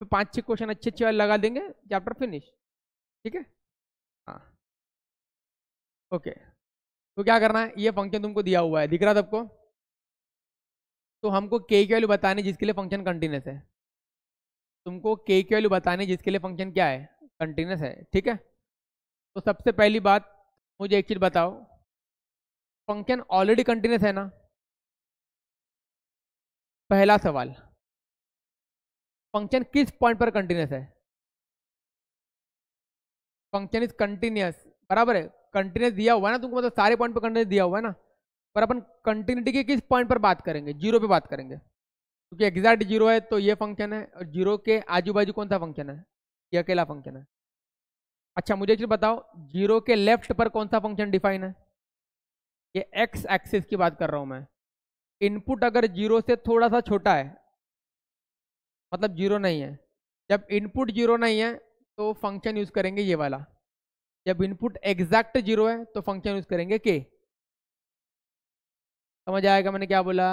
तो पाँच छः क्वेश्चन अच्छे अच्छे लगा देंगे चैप्टर फिनिश ठीक है? हाँ। ओके। तो क्या करना है? ये फ़ंक्शन तुमको दिया हुआ है। दिख रहा था आपको तो हमको के की वैल्यू बताने जिसके लिए फ़ंक्शन कंटिन्यूस है। तुमको के की वैल्यू बताने जिसके लिए फ़ंक्शन क्या है? कंटिन्यूस है। ठीक है? तो सबसे पहली बात, मुझे एक चीज़ बताओ। फ़ंक्शन ऑलरेडी कंटिन्यूस है ना? पहला सवाल। फ़ंक्शन किस पॉइंट पर कंटिन्यूस है? फ़ंक्शन इज़ कंटिन्यूस बराबर है? कंटिन्यूस दिया हुआ है ना तुमको मतलब सारे पॉइंट पर कंटिन्यूस दिया हुआ है ना? पर अपन कंटिन्यूटी के किस पॉइंट पर बात करेंगे? ज़ीरो पे बात करेंगे। क्योंकि एग्जैक्ट ज़ीरो है तो ये फ़ंक्शन है और ज़ीरो के आजू बाजू कौन सा फ़ंक्शन है? ये अकेला फ़ंक्शन है। अच्छा मुझे चीज़ बताओ ज़ीरो के लेफ़्ट पर कौन सा फ़ंक्शन डिफाइन है? ये एक्स एक्सिस की बात कर रहा हूँ मैं। इनपुट अगर ज़ीरो से थोड़ा सा छोटा है मतलब ज़ीरो नहीं है, जब इनपुट ज़ीरो नहीं है तो फ़ंक्शन यूज़ करेंगे ये वाला। जब इनपुट एग्जैक्ट ज़ीरो है तो फ़ंक्शन यूज़ करेंगे के समझ आएगा मैंने क्या बोला?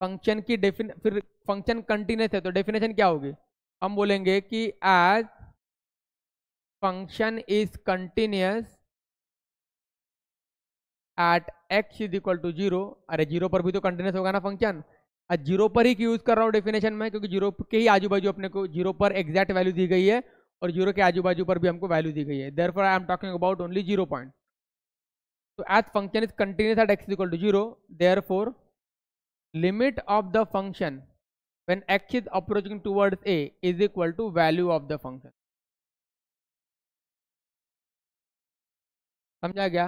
फ़ंक्शन की डेफिन फिर फ़ंक्शन कंटिन्यूस है तो डेफिनेशन क्या होगी? हम बोलेंगे कि as function is continuous at x is equal to zero अरे ज़ीरो पर भी तो कंटिन्यूस होगा ना फ़ंक्शन आज ज़ीरो पर ही यूज़ कर रहा हूँ डेफिनेशन में? क्योंकि ज़ीरो के ही आजू बाजू अपने को ज़ीरो पर एग्जैक्ट वैल्यू दी गई है और ज़ीरो के आजू बाजू पर भी हमको वैल्यू दी गई है। Therefore I am talking about only zero point तो as function is continuous at x equal to zero therefore limit of the function when x is approaching towards a is equal to value of the function. समझा गया?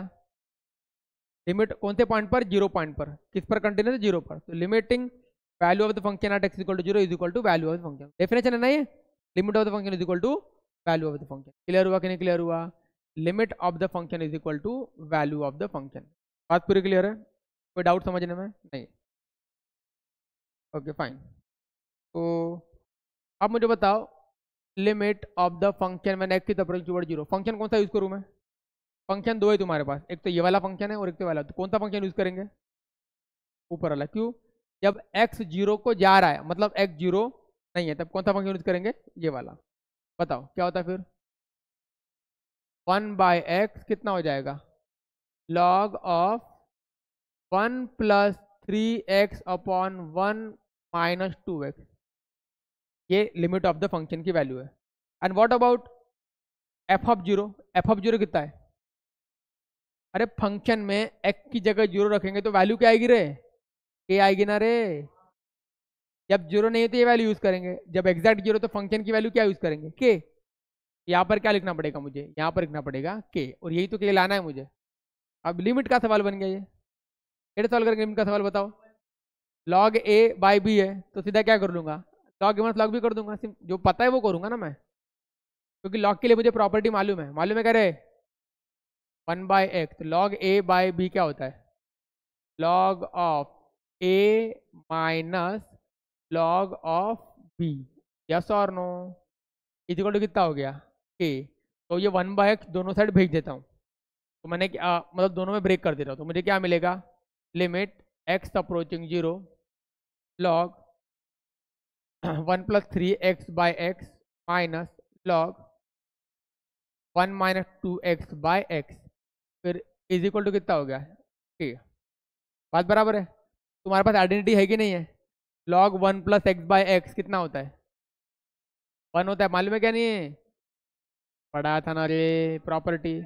Limit कौन से point पर? Zero point पर। किस पर continuous zero पर। तो limiting value of the function at x equal to zero is equal to value of the function definition है ना ये? Limit of the function is equal to value of the function clear हुआ कि नहीं clear हुआ? Limit of the function is equal to value of the function बात पूरी clear है? कोई डाउट समझने में? नहीं। ओके फाइन तो अब मुझे बताओ लिमिट ऑफ़ द फ़ंक्शन मैंने एक्स की टूवर्ड ज़ीरो फ़ंक्शन कौन सा यूज़ करूँ मैं? फ़ंक्शन दो है तुम्हारे पास। एक तो ये वाला फ़ंक्शन है और एक तो वाला। तो कौन सा फ़ंक्शन यूज़ करेंगे? ऊपर वाला। क्यों? जब एक्स ज़ीरो को जा रहा है मतलब एक्स ज़ीरो नहीं है, तब कौन सा फ़ंक्शन यूज़ करेंगे? ये वाला। बताओ, क्या होता फिर? वन बाय एक्स कितना हो जाएगा? Log of one plus three x upon one minus two x. ये लिमिट ऑफ़ द फ़ंक्शन की वैल्यू है। And what about F of zero F of zero कितना है? अरे फ़ंक्शन में एक्स की जगह ज़ीरो रखेंगे तो वैल्यू क्या आएगी रे? के आएगी ना रे। जब ज़ीरो नहीं है तो ये वैल्यू यूज़ करेंगे। जब एग्जैक्ट ज़ीरो तो फ़ंक्शन की वैल्यू क्या यूज़ करेंगे? के यहाँ पर क्या लिखना पड़ेगा मुझे? यहाँ पर लिखना पड़ेगा के और यही तो के लाना है मुझे। अब लिमिट का सवाल बन गया ये। कैसे सॉल्व करेंगे लिमिट का सवाल बताओ। लॉग ए बाई बी है तो सीधा क्या कर लूँगा? लॉग ए लॉग भी कर दूँगा। जो पता है वो करूँगा ना मैं। क्योंकि लॉग के लिए मुझे प्रॉपर्टी मालूम है। मालूम है कह रहे वन बाय एक्स तो लॉग ए बाय बी क्या होता है? Log of A minus log of B yes और नो इजिकल टू कितना हो गया? ए तो ये वन बाय एक्स दोनों साइड भेज देता हूँ। तो मैंने क्या मतलब दोनों में ब्रेक कर देता हूँ। तो मुझे क्या मिलेगा? Limit x approaching zero log one plus three x by x minus log one minus two x by x is equal to कितना हो गया? ठीक है बात बराबर है? तुम्हारे पास आइडेंटिटी है कि नहीं है? Log one plus x by x कितना होता है? वन होता है, मालूम है क्या नहीं है? पढ़ा था ना रे प्रॉपर्टी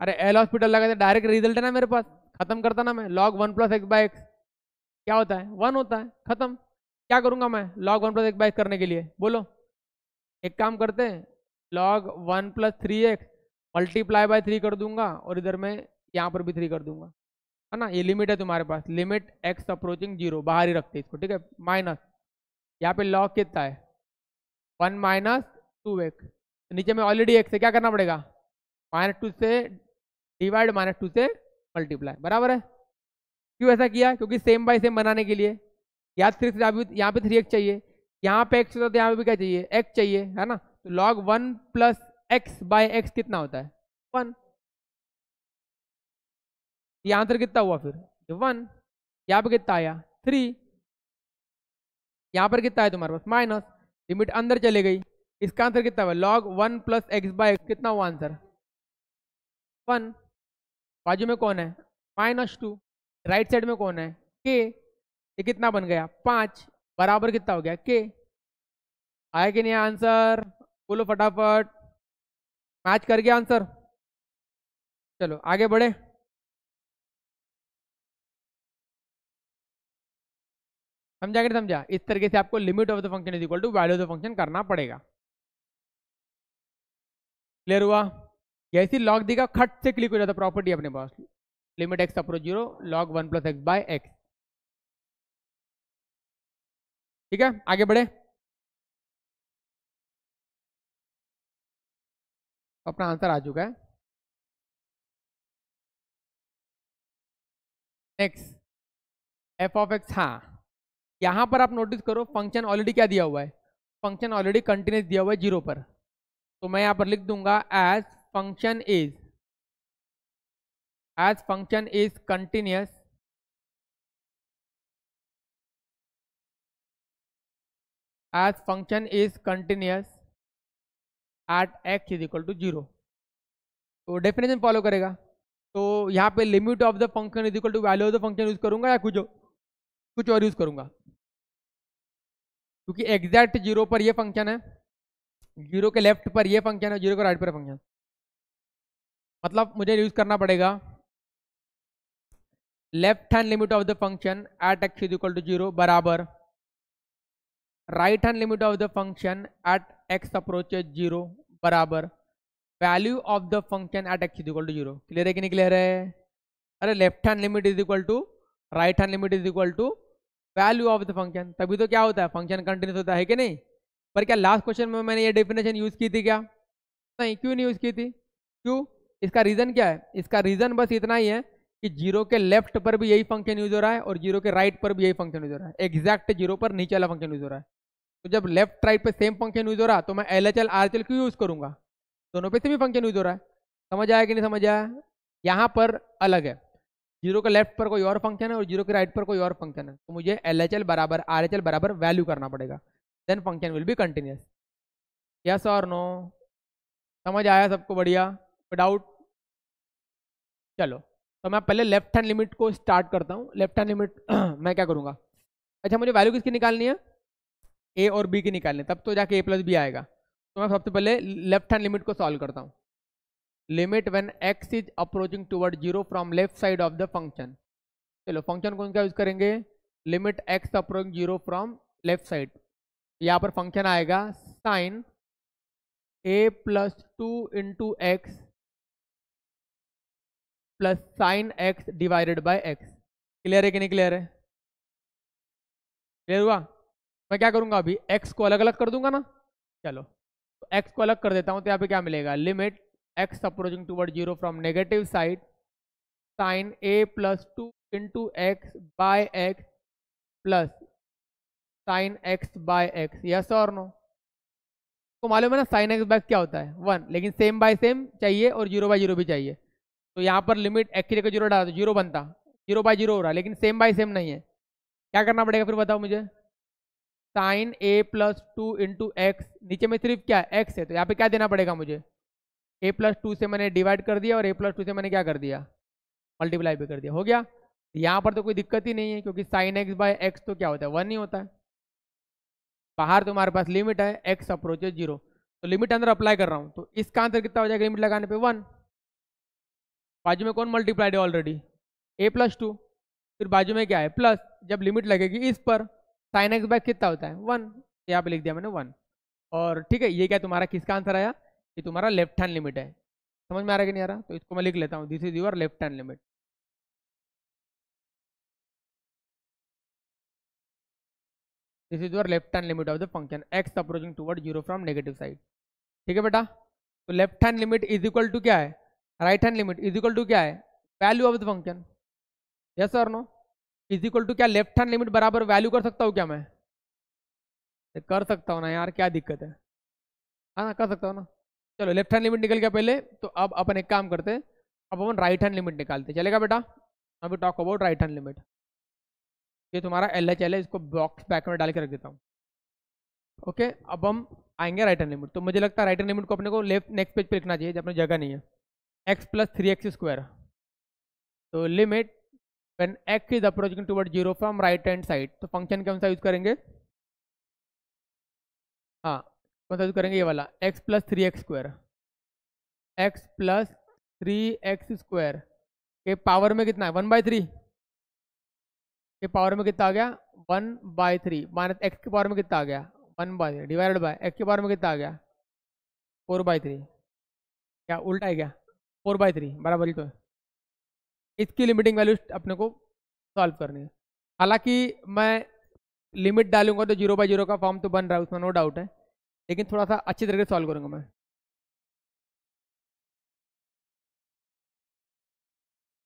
अरे एल हॉस्पिटल लगा था डायरेक्ट रिज़ल्ट है ना मेरे पास। खत्म करता ना मैं। Log one plus x by x क्या होता है? वन होता है, खत्म। क्या करूँगा मैं log one plus x by x करने के लिए? बोलो। एक काम करते हैं log one plus three x multiply by three कर दूँगा और इधर मैं यहाँ पर भी थ्री कर दूँगा। है ना? ये लिमिट है तुम्हारे पास। लिमिट एक्स अप्रोचिंग ज़ीरो बाहर ही रखते इसको, ठीक है? माइनस यहाँ पे लॉग कितना है? वन माइनस टू एक्स नीचे में ऑलरेडी एक्स है, क्या करना पड़ेगा? माइनस टू से डिवाइड माइनस टू से मल्टीप्लाई बराबर है? क्यों ऐसा किया? क्योंकि सेम बाय सेम बनाने के लिए। या थ्री यहाँ पे थ्री एक्स चाहिए। यहाँ पे एक्स होता तो यहाँ पे भी क्या चाहिए? एक्स चाहिए, है ना? तो log one plus x by x कितना होता है? वन ये आंसर कितना हुआ फिर? वन यहाँ पर कितना आया? थ्री यहाँ पर कितना है तुम्हारे पास? माइनस लिमिट अंदर चले गई। इसका आंसर कितना हुआ? Log one plus x by x कितना हुआ आंसर? वन बाजू में कौन है? माइनस टू राइट साइड में कौन है? के ये कितना बन गया? पाँच. बराबर कितना हो गया? के आया कि नहीं आंसर? बोलो फटाफट। मैच कर गया आंसर। चलो, आगे बढ़े। समझा कि समझा? इस तरीके से आपको limit of the function is equal to value of the function करना पड़ेगा। क्लियर हुआ? जैसी लॉग देगा खट से क्लिक हो जाता प्रॉपर्टी अपने पास। Limit x approach zero log one plus x by x ठीक है? आगे बढ़े। अपना आंसर आ चुका है। नेक्स्ट एफ़ ऑफ़ एक्स हाँ। यहाँ पर आप नोटिस करो फ़ंक्शन ऑलरेडी क्या दिया हुआ है? फ़ंक्शन ऑलरेडी कंटिन्यूस दिया हुआ है ज़ीरो पर। तो मैं यहाँ पर लिख दूँगा as function is as function is continuous as function is continuous at x is equal to zero तो डेफिनेशन फॉलो करेगा। तो यहाँ पे limit of the function is equal to value of the function use करूँगा या कुछ कुछ और यूज़ करूँगा? क्योंकि एग्जैक्ट ज़ीरो पर ये फ़ंक्शन है ज़ीरो के लेफ़्ट पर ये फ़ंक्शन है ज़ीरो के राइट पर फ़ंक्शन मतलब मुझे यूज़ करना पड़ेगा। Left hand limit of the function at x is equal to zero बराबर right hand limit of the function at x approach zero बराबर. Value of the function at x is equal to zero clear है कि नहीं clear है? अरे left hand limit is equal to right hand limit is equal to value of the function तभी तो क्या होता है? फ़ंक्शन कंटिन्यूस होता है कि नहीं? पर क्या लास्ट क्वेश्चन में मैंने ये डेफिनेशन यूज़ की थी क्या? नहीं, क्यों नहीं यूज़ की थी? क्यों? इसका रीजन क्या है? इसका रीजन बस इतना ही है कि ज़ीरो के लेफ़्ट पर भी यही फ़ंक्शन यूज़ हो रहा है और ज़ीरो के राइट पर भी यही फ़ंक्शन यूज़ हो रहा है। एग्जैक्ट ज़ीरो पर नीचे वाला फ़ंक्शन यूज़ हो रहा है। तो जब लेफ़्ट राइट पर सेम फ़ंक्शन यूज़ हो रहा है तो मैं L H L R H L क्यों यूज़ करूँगा? दोनों पे सेम फ़ंक्शन यूज़ हो रहा है। समझ आया कि नहीं समझ आया? यहाँ पर अलग है। ज़ीरो के लेफ़्ट पर कोई और फ़ंक्शन है और ज़ीरो के राइट पर कोई और फ़ंक्शन है। तो मुझे एल एच एल बराबर आर एच एल बराबर वैल्यू करना पड़ेगा। Then function will be continuous yes और नो समझ आया सबको बढ़िया? डाउट चलो। तो मैं पहले लेफ़्ट हैंड लिमिट को स्टार्ट करता हूँ। लेफ़्ट हैंड लिमिट मैं क्या करूँगा? अच्छा मुझे वैल्यू किसकी निकालनी है? ए और बी की निकालनी तब तो जाके ए प्लस बी आएगा। तो मैं सबसे पहले लेफ़्ट हैंड लिमिट को सॉल्व करता हूँ। Limit when x is approaching toward zero from left side of the function चलो फ़ंक्शन कौन सा यूज़ करेंगे? Limit x approaching zero from left side यहाँ पर फ़ंक्शन आएगा sine A plus two into x plus sine x divided by x clear है कि नहीं क्लियर है? क्लियर हुआ? मैं क्या करूँगा अभी? एक्स को अलग अलग कर दूँगा ना? चलो। तो एक्स को अलग कर देता हूँ तो यहाँ पे क्या मिलेगा? Limit x approaching toward zero from negative side sine A plus two into x by x plus sine x by x yes और नो तो मालूम है ना साइन एक्स बाय क्या होता है? वन लेकिन सेम बाय सेम चाहिए और ज़ीरो बाय ज़ीरो भी चाहिए। तो यहाँ पर लिमिट एक्स की जगह ज़ीरो डाला तो ज़ीरो बनता। ज़ीरो बाय ज़ीरो हो रहा लेकिन सेम बाय सेम नहीं है। क्या करना पड़ेगा फिर बताओ मुझे? Sine A plus two into x नीचे में सिर्फ़ क्या है? एक्स है तो यहाँ पे क्या देना पड़ेगा मुझे? ए प्लस टू से मैंने डिवाइड कर दिया और ए प्लस टू से मैंने क्या कर दिया? मल्टीप्लाई भी कर दिया, हो गया? यहाँ पर तो कोई दिक्कत ही नहीं है, क्योंकि साइन एक्स बाय एक्स तो क्या होता है? वन ही होता है। बाहर तुम्हारे पास लिमिट है एक्स अप्रोच है ज़ीरो तो लिमिट अंदर अप्लाई कर रहा हूँ तो इसका आंसर कितना हो जाएगा? लिमिट लगाने पे वन बाजू में कौन मल्टीप्लाइड है ऑलरेडी ए प्लस टू फिर बाजू में क्या है? प्लस जब लिमिट लगेगी इस पर साइन एक्स बाय कितना होता है? वन यहाँ पे लिख दिया मैंने वन और ठीक है, ये क्या तुम्हारा किसका आंसर आया? ये तुम्हारा लेफ़्ट हैंड लिमिट है। समझ में आ रहा कि नहीं आ रहा? तो इसको मैं लिख लेता हूँ। This is your left hand limit this is your left hand limit of the function x approaching toward zero from negative side ठीक है बेटा? तो left hand limit is equal to क्या है? Right hand limit is equal to क्या है? Value of the function yes और no is equal to क्या? लेफ़्ट हैंड लिमिट बराबर वैल्यू कर सकता हूँ क्या मैं? कर सकता हूँ ना यार, क्या दिक्कत है? हाँ ना, कर सकता हूँ ना। चलो लेफ़्ट हैंड लिमिट निकल गया पहले तो अब अपन एक काम करते अब अपन राइट हैंड लिमिट निकालते चलेगा बेटा? अभी talk about right hand limit ये तुम्हारा एल एच एल है, इसको बॉक्स बैक में डाल के रख देता हूँ। ओके अब हम आएँगे राइट हैंड लिमिट तो मुझे लगता है राइट हैंड लिमिट को अपने को लेफ़्ट नेक्स्ट पेज पे लिखना चाहिए, जब अपनी जगह नहीं है। X plus three x square तो limit when x is approaching towards zero from right hand side तो फ़ंक्शन कौन सा यूज़ करेंगे? हाँ कौन सा यूज़ करेंगे? ये वाला x plus three x square x plus three x square के पावर में कितना है? वन बाई थ्री के पावर में कितना आ गया? One by three minus x के पावर में कितना आ गया? One by divided by x के पावर में कितना आ गया? फोर बाई थ्री क्या, उल्टा है क्या? फोर बाई थ्री, बराबर ही तो है। इसकी लिमिटिंग वैल्यू अपने को सॉल्व करनी है। हालाँकि मैं लिमिट डालूँगा तो ज़ीरो बाई ज़ीरो का फॉर्म तो बन रहा है, उसमें नो डाउट है। लेकिन थोड़ा सा अच्छी तरीके से सॉल्व करूँगा मैं।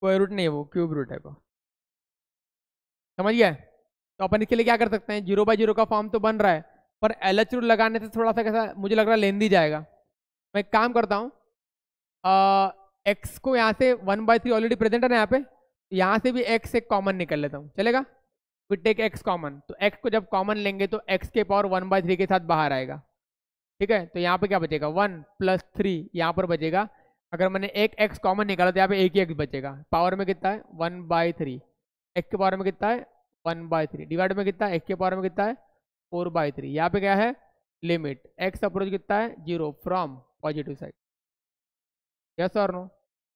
कोई रूट नहीं है वो क्यूब रूट है वो। समझ गया? तो अपन इसके लिए क्या कर सकते हैं? ज़ीरो बाई ज़ीरो का फॉर्म तो बन रहा है, पर एल एच रूट लगाने से थोड़ा सा कैसा, मुझे लग रहा है लेंदी जाएगा। मैं काम करता हूँ एक्स को यहाँ से one by three already present है ना यहाँ पे, यहाँ से भी एक्स एक कॉमन निकल लेता हूँ। चलेगा? विट टेक एक्स कॉमन तो एक्स को जब कॉमन लेंगे तो एक्स के पावर वन बाई थ्री के साथ बाहर आएगा। ठीक है? तो यहाँ पे क्या बचेगा? वन प्लस थ्री यहाँ पर बचेगा। अगर मैंने एक एक्स कॉमन निकाला तो यहाँ पे एक ही एक्स बचेगा। पावर में कितना है? वन बाई थ्री एक्स के पावर में कितना है? वन बाई थ्री डिवाइड में कितना है? एक्स के पावर में कितना है? फोर बाई थ्री यहाँ पे क्या है? लिमिट एक्स अप्रोच कितना है? Zero from positive side yes और नो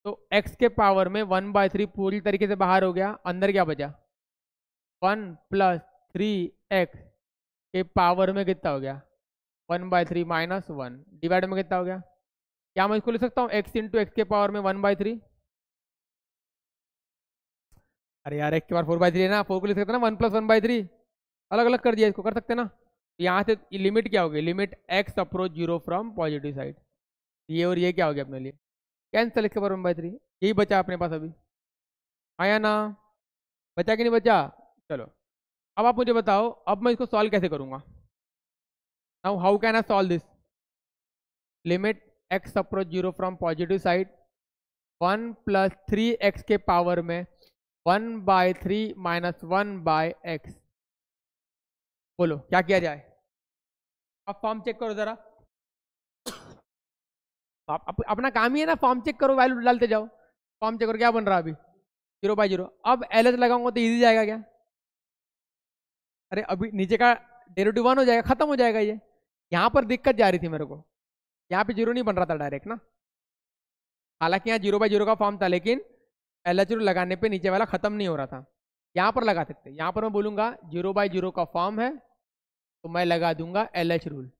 तो एक्स के पावर में वन बाय थ्री पूरी तरीके से बाहर हो गया, अंदर क्या बचा? वन प्लस थ्री एक्स के पावर में कितना हो गया? One by three minus one divide में कितना हो गया? क्या मैं इसको लिख सकता हूँ? एक्स इंटू एक्स के पावर में वन बाई थ्री अरे यार, एक के पावर फोर बाय थ्री है ना फोर को ले सकते ना one plus one by three अलग अलग कर दिया इसको, कर सकते ना? तो यहाँ से लिमिट क्या होगी limit x approach zero from positive side ये और ये क्या हो गया अपने लिए? कैंसल इसके पावर वन बाई थ्री यही बचा अपने पास अभी। आया ना? बचा कि नहीं बचा? चलो। अब आप मुझे बताओ, अब मैं इसको सॉल्व कैसे करूँगा? Now how can I solve this limit x approach zero from positive side one plus three x के पावर में one by three minus one by x बोलो, क्या किया जाए? अब फॉर्म चेक करो जरा। आप, अप, अपना काम ही है ना फॉर्म चेक करो वैल्यू डालते जाओ। फॉर्म चेक करो क्या बन रहा अभी? ज़ीरो बाय ज़ीरो अब एल एच लगाऊँगा तो इजी जाएगा क्या? अरे अभी नीचे का डेरिवेटिव वन हो जाएगा खत्म हो जाएगा ये। यहाँ पर दिक्कत जा रही थी मेरे को। यहाँ पे ज़ीरो नहीं बन रहा था डायरेक्ट ना। हालाँकि यहाँ ज़ीरो बाई ज़ीरो का फॉर्म था लेकिन एल एच लगाने पे नीचे वाला खत्म नहीं हो रहा था। यहाँ पर लगा सकते यहाँ पर मैं बोलूँगा ज़ीरो बाई ज़ीरो का फॉर्म है तो मैं लगा दूँगा एल एच रूल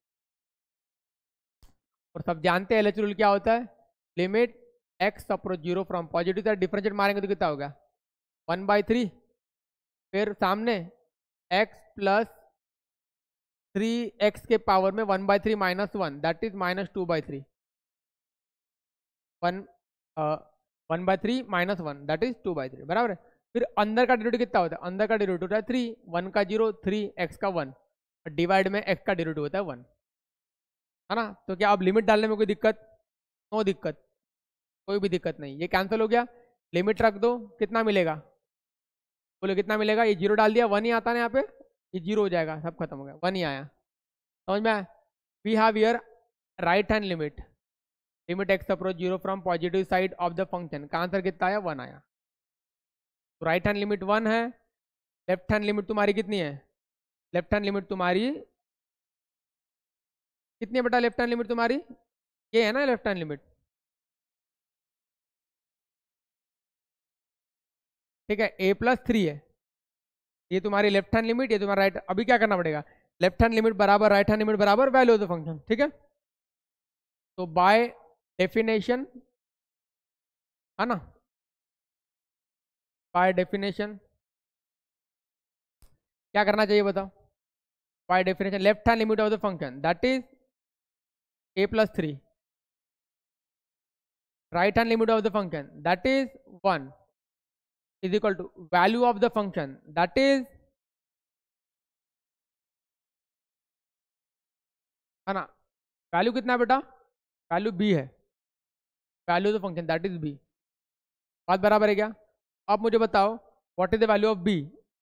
और सब जानते हैं एल एच रूल क्या होता है? Limit x approach zero from positive side differentiate मारेंगे तो कितना होगा? वन बाई थ्री फिर सामने एक्स प्लस थ्री एक्स के पावर में one by three minus one that is minus two by three one one by three minus one that is two by three बराबर है? फिर अंदर का डेरिवेटिव कितना होता है? अंदर का डेरिवेटिव होता है थ्री वन का ज़ीरो थ्री एक्स का वन डिवाइड में एक्स का डेरिवेटिव होता है वन है ना? तो क्या अब लिमिट डालने में कोई दिक्कत? नो दिक्कत। कोई भी दिक्कत नहीं। ये कैंसिल हो गया। लिमिट रख दो। कितना मिलेगा? बोलो, कितना मिलेगा? ये ज़ीरो डाल दिया। वन ही आता ना यहाँ पे। ये ज़ीरो हो जाएगा। सब खत्म हो गया। वन ही आया। समझ में आया? We have here right hand limit limit x approach zero from positive side of the function का आंसर कितना आया? वन आया। तो राइट हैंड लिमिट वन है। लेफ़्ट हैंड लिमिट तुम्हारी कितनी है? लेफ़्ट हैंड लिमिट तुम्हारी कितनी बटा लेफ़्ट हैंड लिमिट तुम्हारी? ये है ना लेफ़्ट हैंड लिमिट। ठीक है ए प्लस थ्री है। ये तुम्हारी लेफ़्ट हैंड लिमिट, ये तुम्हारा राइट अभी क्या करना पड़ेगा? लेफ़्ट हैंड लिमिट बराबर राइट हैंड लिमिट बराबर वैल्यू ऑफ़ द फ़ंक्शन ठीक है? तो बाय डेफिनेशन है ना? बाय डेफिनेशन क्या करना चाहिए बताओ? By definition left hand limit of the function that is a plus three right hand limit of the function that is one is equal to value of the function. That is है ना value कितना है बेटा? Value b है. Value of function that is b बात बराबर है क्या? अब मुझे बताओ what is the value of b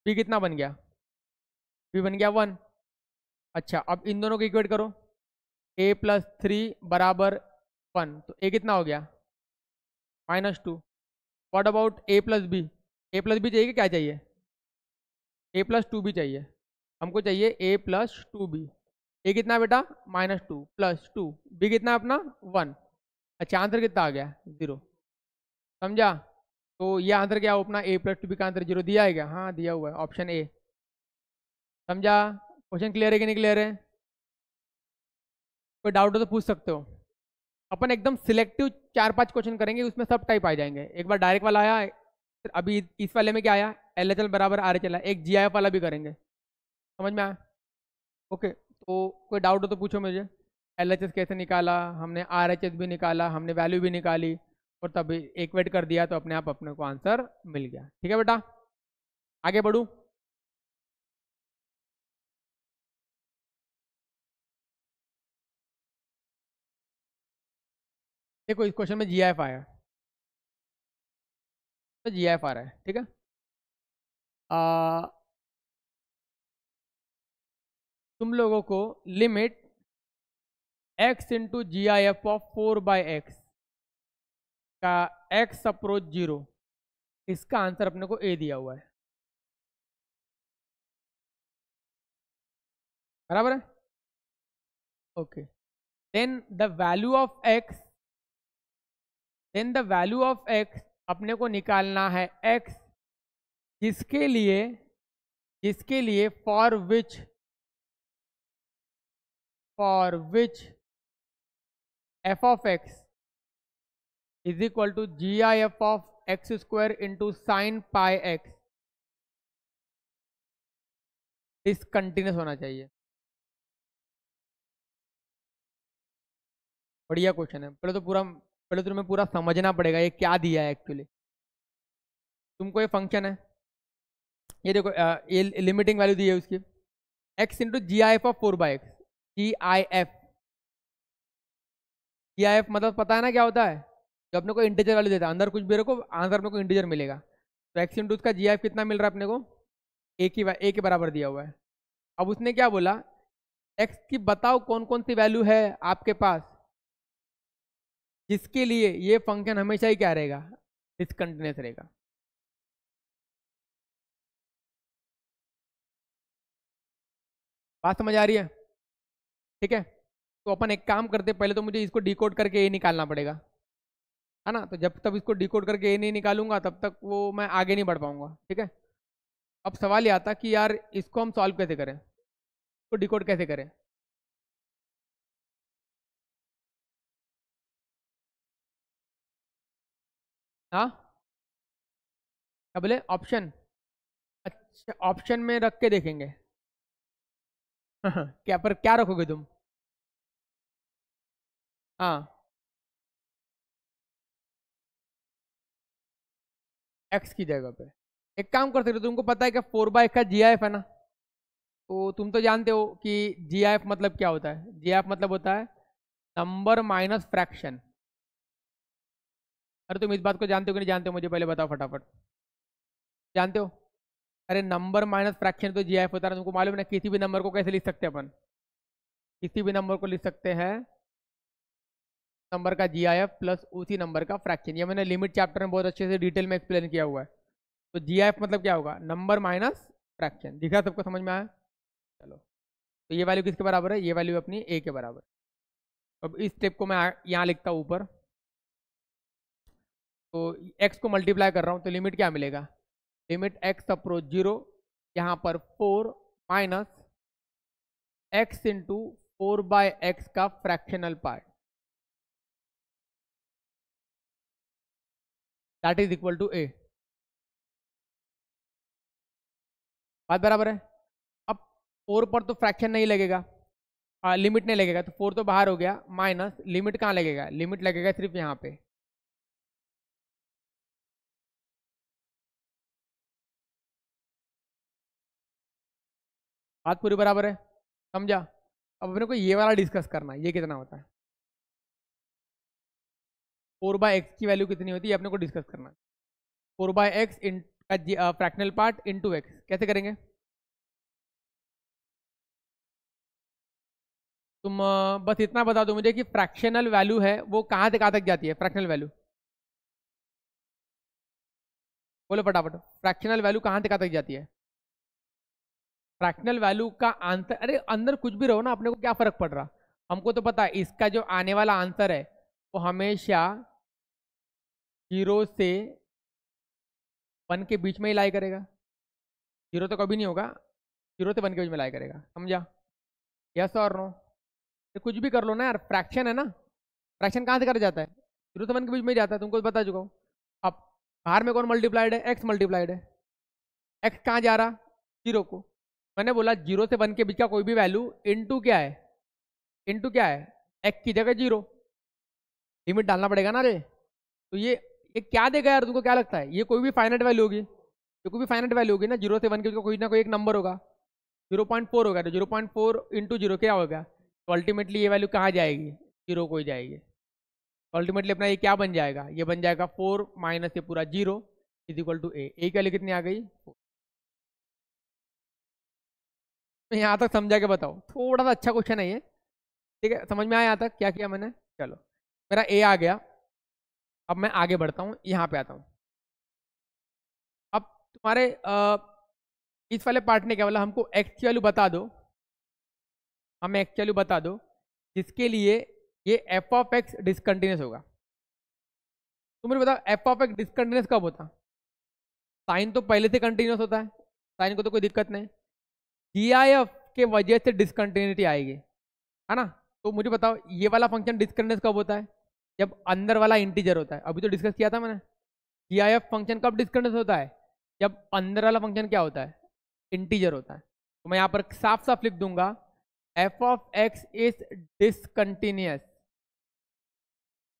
b कितना बन गया? बी बन गया वन अच्छा अब इन दोनों को इक्वेट करो. ए प्लस थ्री बराबर वन तो ए कितना हो गया? Minus two what about a plus b a plus b चाहिए कि क्या चाहिए? ए प्लस टू बी चाहिए। हमको चाहिए a plus two b a कितना बेटा? Minus two plus two b कितना अपना? वन अच्छा आंसर कितना आ गया? ज़ीरो समझा? तो ये आंसर क्या हो? अपना ए प्लस टू बी का आंसर ज़ीरो दिया है क्या? हाँ दिया हुआ है। ऑप्शन ए समझा? क्वेश्चन क्लियर है कि नहीं क्लियर है? कोई डाउट हो तो पूछ सकते हो। अपन एकदम सिलेक्टिव चार पाँच क्वेश्चन करेंगे, उसमें सब टाइप आ जाएँगे। एक बार डायरेक्ट वाला आया अभी इस वाले में क्या आया? एल एच एल बराबर आर एच एल एक जी आई एफ़ वाला भी करेंगे। समझ में आया? ओके तो कोई डाउट हो तो पूछो मुझे। एल एच एस कैसे निकाला? हमने आर एच एस भी निकाला, हमने वैल्यू भी निकाली, और तभी एक वेट कर दिया तो अपने आप अपने को आंसर मिल गया। ठीक है बेटा? आगे बढ़ू। देखो इस क्वेश्चन में जी एफ़ आया तो जी एफ़ आ रहा है ठीक है? आ, तुम लोगों को limit x into G I F of four by x का एक्स अप्रोच ज़ीरो इसका आंसर अपने को ए दिया हुआ है। बराबर है? Okay then the value of x then the value of x अपने को निकालना है एक्स जिसके लिए जिसके लिए for which for which f of x is equal to G I F of x square into sine pi x discontinuous होना चाहिए। बढ़िया क्वेश्चन है। पहले तो पूरा पहले तो तुम्हें पूरा समझना पड़ेगा, ये क्या दिया है एक्चुअली तुमको ये फ़ंक्शन है। ये देखो ये लिमिटिंग वैल्यू दी है उसकी। X into G I F of four by x G I F G I F मतलब पता है ना क्या होता है? जो अपने को इंटीजर वैल्यू देता है। अंदर कुछ भी रखो आंसर अपने को इंटीजर मिलेगा। तो एक्स इंटू उसका जी आई एफ़ कितना मिल रहा है अपने को? एक ही एक के बराबर दिया हुआ है। अब उसने क्या बोला? एक्स की बताओ कौन कौन सी वैल्यू है आपके पास? जिसके लिए ये फ़ंक्शन हमेशा ही क्या रहेगा? डिसकंटिन्यूस रहेगा। बात समझ आ रही है? ठीक है? तो अपन एक काम करते पहले तो मुझे इसको डिकोड करके ये निकालना पड़ेगा। है ना? तो जब तक इसको डिकोड करके ये नहीं निकालूँगा, तब तक वो मैं आगे नहीं बढ़ पाऊँगा। ठीक है? अब सवाल ये आता कि यार इसको हम सॉल्व कैसे करें? इसको डिकोड कैसे करें? हाँ। क्या बोले? ऑप्शन। अच्छा ऑप्शन में रख के देखेंगे। क्या पर क्या रखोगे तुम? हाँ। एक्स की जगह पे। एक काम कर सकते हो तुमको पता है कि फोर बाय का जी है ना? तो तुम तो जानते हो कि जी मतलब क्या होता है? जी मतलब होता है नंबर माइनस फ्रैक्शन। अरे तुम इस बात को जानते हो कि नहीं जानते हो? मुझे पहले बताओ फटाफट। जानते हो? अरे नंबर माइनस फ्रैक्शन तो जी एफ़ होता है तुमको मालूम है किसी भी नंबर को कैसे लिख सकते हैं अपन? किसी भी नंबर को लिख सकते हैं। नंबर का जी आई एफ़ प्लस उसी नंबर का फ्रैक्शन। ये मैंने लिमिट चैप्टर में बहुत अच्छे से डिटेल में एक्सप्लेन किया हुआ है। तो जी आई एफ़ मतलब क्या होगा? Number minus fraction. दिखा सबको? समझ में आया? चलो। तो ये वैल्यू किसके बराबर है? ये वैल्यू अपनी ए के बराबर। अब इस स्टेप को मैं यहाँ लिखता हूँ ऊपर। तो एक्स को मल्टीप्लाई कर रहा हूँ तो लिमिट क्या मिलेगा? लिमिट एक्स अप्रोच ज़ीरो यहाँ पर four minus x into four by x का fractional part that is equal to a बात बराबर है? अब फोर पर तो फ्रैक्शन नहीं लगेगा। आ, लिमिट नहीं लगेगा तो फोर तो बाहर हो गया माइनस लिमिट कहाँ लगेगा? लिमिट लगेगा सिर्फ़ यहाँ पे। बात पूरी बराबर है? समझा? अब अपने को ये वाला डिस्कस करना है, ये कितना होता है? फोर बाय एक्स की वैल्यू कितनी होती है अपने को डिस्कस करना है। Four by x in fractional part into x कैसे करेंगे? तुम बस इतना बता दो मुझे कि फ्रैक्शनल वैल्यू है, वो कहाँ से कहाँ तक जाती है फ्रैक्शनल वैल्यू बोलो फटाफट फ्रैक्शनल वैल्यू कहाँ से कहाँ तक जाती है? फ्रैक्शनल वैल्यू का आंसर, अरे अंदर कुछ भी रहो ना, अपने को क्या फ़र्क पड़ रहा? हमको तो पता है, इसका जो आने वाला आंसर है, वो हमेशा ज़ीरो से वन के बीच में ही लाई करेगा। ज़ीरो तो कभी नहीं होगा, ज़ीरो से वन के बीच में लाई करेगा, समझा? यस और नो तो कुछ भी कर लो ना यार फ्रैक्शन है ना? फ्रैक्शन कहाँ से कर जाता है? ज़ीरो से वन के बीच में ही जाता है, तुमको बता चुका हूँ अब बाहर में कौन मल्टीप्लाइड है? एक्स मल्टीप्लाइड है। एक्स कहाँ जा रहा? ज़ीरो को। मैंने बोला, ज़ीरो से वन के बीच का कोई भी वैल्यू इनटू क्या है? इनटू क्या है? एक्स की जगह ज़ीरो। लिमिट डालना पड़ेगा ना रे? तो ये ये क्या देगा यार तुमको? क्या लगता है? ये कोई भी फाइनेट वैल्यू होगी। ये कोई भी फाइनेट वैल्यू होगी ना, ज़ीरो से वन के बीच का कोई ना कोई एक नंबर होगा। ज़ीरो पॉइंट फोर होगा तो zero point four into zero क्या होगा तो अल्टीमेटली ये वैल्यू कहाँ जाएगी? ज़ीरो को जाएगी। तो अल्टीमेटली अपना ये क्या बन जाएगा? ये बन जाएगा फोर माइनस ये पूरा zero is equal to a की वैल्यू कितनी आ गई? यहाँ तक समझा के बताओ। थोड़ा सा अच्छा क्वेश्चन है ये। ठीक है? समझ में आया यहाँ तक? क्या किया मैंने? चलो। मेरा ए आ गया। अब मैं आगे बढ़ता हूँ यहाँ पे आता हूँ। अब तुम्हारे आ, इस वाले पार्ट ने क्या बोला? हमको एक्स की वैल्यू बता दो। हमें एक्स वैल्यू बता दो जिसके लिए ये एफ़ ऑफ़ एक्स डिसकंटिन्यूस होगा। तुम मुझे बताओ एफ़ ऑफ़ एक्स डिसकंटिन्यूस कब होता? साइन तो पहले से कंटिन्यूस होता है। साइन को तो कोई दिक्कत नहीं। जी आई एफ़ के वजह से डिसकंटिन्यूटी आएगी, है ना? तो मुझे बताओ, ये वाला फ़ंक्शन डिसकंटिन्यूस कब होता है? जब अंदर वाला इंटीजर होता है। अभी तो डिस्कस किया था मैंने। जी आई एफ़ फ़ंक्शन कब डिसकंटिन्यूस होता है? जब अंदर वाला फ़ंक्शन क्या होता है? इंटीजर होता है। तो मैं यहाँ पर साफ़ साफ़ लिख दूँगा f of x is discontinuous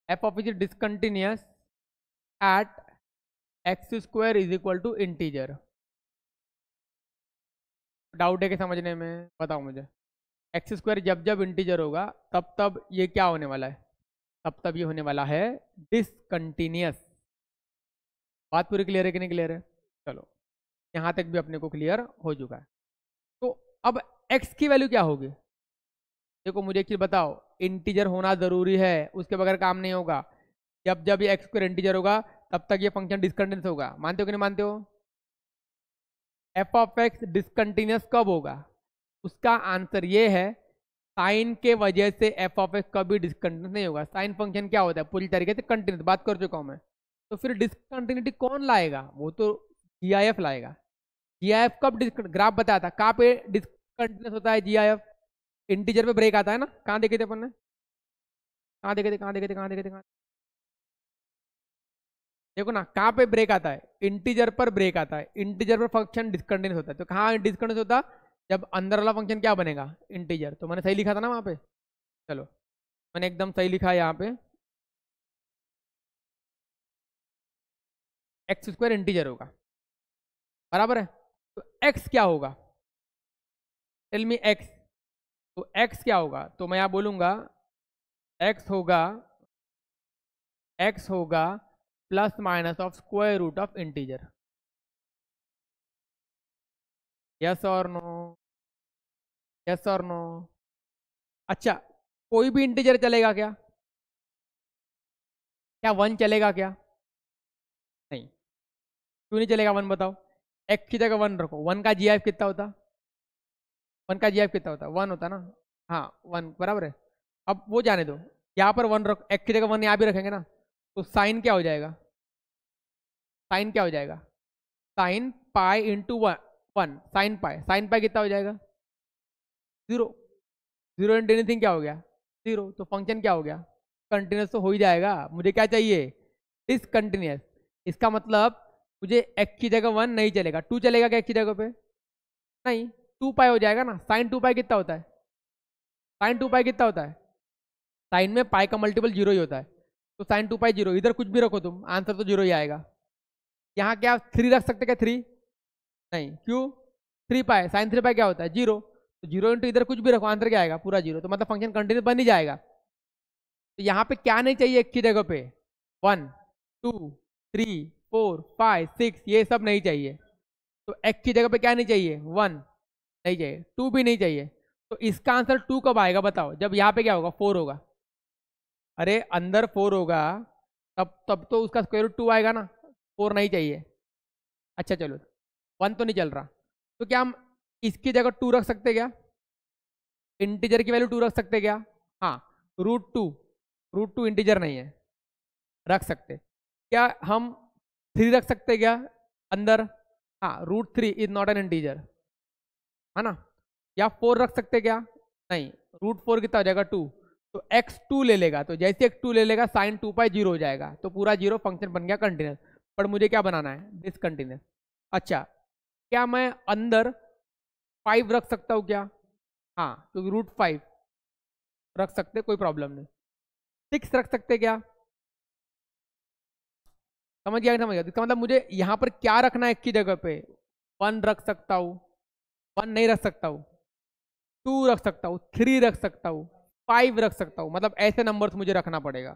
f of is discontinuous at x square is equal to integer doubt है कि समझने में, बताओ मुझे। एक्स स्क्वायर जब जब इंटीजर होगा, तब तब ये क्या होने वाला है? तब तब ये होने वाला है डिसकंटिन्यूस बात पूरी क्लियर है कि नहीं क्लियर है? चलो, यहाँ तक भी अपने को क्लियर हो चुका है। तो अब x की वैल्यू क्या होगी? देखो, मुझे एक चीज़ बताओ, इंटीजर होना ज़रूरी है, उसके बगैर काम नहीं होगा। जब जब ये एक्स स्क्वायर इंटीजर होगा, तब तक ये फ़ंक्शन डिसकंटिन्यूस होगा। मानते हो कि नहीं मानते हो? एफ़ ऑफ़ एक्स डिसकंटिन्यूस कब होगा? उसका आंसर ये है, साइन के वजह से एफ़ ऑफ़ एक्स कभी डिसकंटिन्यूस नहीं होगा। साइन फ़ंक्शन क्या होता है? पूरी तरीके से कंटिन्यूस बात कर चुका हूँ मैं। तो फिर डिसकंटिन्यूटी कौन लाएगा? वो तो जी आई एफ़ लाएगा। जी आई एफ़ कब ग्राफ बताया था। कहाँ पे डिसकंटिन्यूस होता है जी आई एफ़ इंटीजर पे ब्रेक आता है ना? कहाँ देखे थे अपन ने? कहाँ देखे थे, कहाँ देखे थे, कहाँ देखे थे, कहाँ देखो ना, कहाँ पे ब्रेक आता है? इंटीजर पर ब्रेक आता है। इंटीजर पर फ़ंक्शन डिस्कंटिन्यूस होता है। तो कहाँ डिस्कंटिन्यूस होता? जब अंदर वाला फ़ंक्शन क्या बनेगा? इंटीजर तो मैंने सही लिखा था ना वहाँ पे? चलो, मैंने एकदम सही लिखा है यहाँ पे। एक्स स्क्वायर इंटीजर होगा। बराबर है? तो एक्स क्या होगा? टेल मी एक्स तो एक्स क्या होगा? तो मैं यहाँ बोलूँगा एक्स होगा एक्स होगा plus minus of square root of integer yes और नो यस और नो अच्छा कोई भी इंटीजर चलेगा क्या? क्या वन चलेगा क्या? नहीं। क्यों नहीं चलेगा वन बताओ? एक्स की जगह वन रखो। वन का जी कितना होता? वन का जी कितना होता? वन होता ना? हाँ वन बराबर है। अब वो जाने दो। यहाँ पर वन रखो एक्स की जगह वन यहाँ भी रखेंगे ना? तो साइन क्या हो जाएगा? साइन क्या हो जाएगा? Sine pi into one one, sine pi. Sine pi कितना हो जाएगा? ज़ीरो। ज़ीरो इंटू एनीथिंग क्या हो गया? ज़ीरो। तो फ़ंक्शन क्या हो गया? कंटिन्यूस तो हो ही जाएगा। मुझे क्या चाहिए? डिसकंटिन्यूस इसका मतलब मुझे एक की जगह वन नहीं चलेगा। टू चलेगा क्या एक की जगह पे? नहीं। टू पाई हो जाएगा ना। साइन टू पाई कितना होता है? साइन टू पाई कितना होता है? साइन में पाई का मल्टीपल ज़ीरो ही होता है। तो साइन टू पाई ज़ीरो, इधर कुछ भी रखो तुम, आंसर तो ज़ीरो ही आएगा। यहाँ क्या थ्री रख सकते क्या थ्री नहीं, क्यों? Three pi sine three pi क्या होता है? ज़ीरो। तो ज़ीरो इंटू इधर कुछ भी रखो, आंसर क्या आएगा? पूरा ज़ीरो। तो मतलब फ़ंक्शन कंटिन्यू बन ही जाएगा। तो यहाँ पे क्या नहीं चाहिए एक ही जगह पे? One two three four five six ये सब नहीं चाहिए। तो एक की जगह पे क्या नहीं चाहिए? वन नहीं चाहिए। टू भी नहीं चाहिए। तो इसका आंसर टू कब आएगा बताओ? जब यहाँ पे क्या होगा? फोर होगा। अरे अंदर फोर होगा, तब तब तो उसका स्क्वायर रूट टू आएगा ना फोर नहीं चाहिए। अच्छा चलो वन तो नहीं चल रहा। तो क्या हम इसकी जगह टू रख सकते क्या? इंटीजर की वैल्यू टू रख सकते क्या? हाँ root two root two integer नहीं है, रख सकते। क्या हम थ्री रख सकते क्या अंदर? हाँ root three is not an integer है ना? या फोर रख सकते क्या? नहीं रूट फोर कितना हो जाएगा टू तो एक्स टू ले लेगा। तो जैसे एक्स टू ले लेगा साइन टू पाई ज़ीरो हो जाएगा। तो पूरा ज़ीरो फ़ंक्शन बन गया कंटिन्यूस पर मुझे क्या बनाना है? डिसकंटिन्यूस अच्छा क्या मैं अंदर फाइव रख सकता हूँ क्या? हाँ क्योंकि रूट फाइव रख सकते, कोई प्रॉब्लम नहीं। सिक्स रख सकते क्या? समझ गया समझ गया? इसका मतलब मुझे यहाँ पर क्या रखना है एक की जगह पे? वन रख सकता हूँ। वन नहीं रख सकता हूँ। टू रख सकता हूँ। थ्री रख सकता हूँ। फाइव रख सकता हूँ। मतलब ऐसे नंबर्स मुझे रखना पड़ेगा।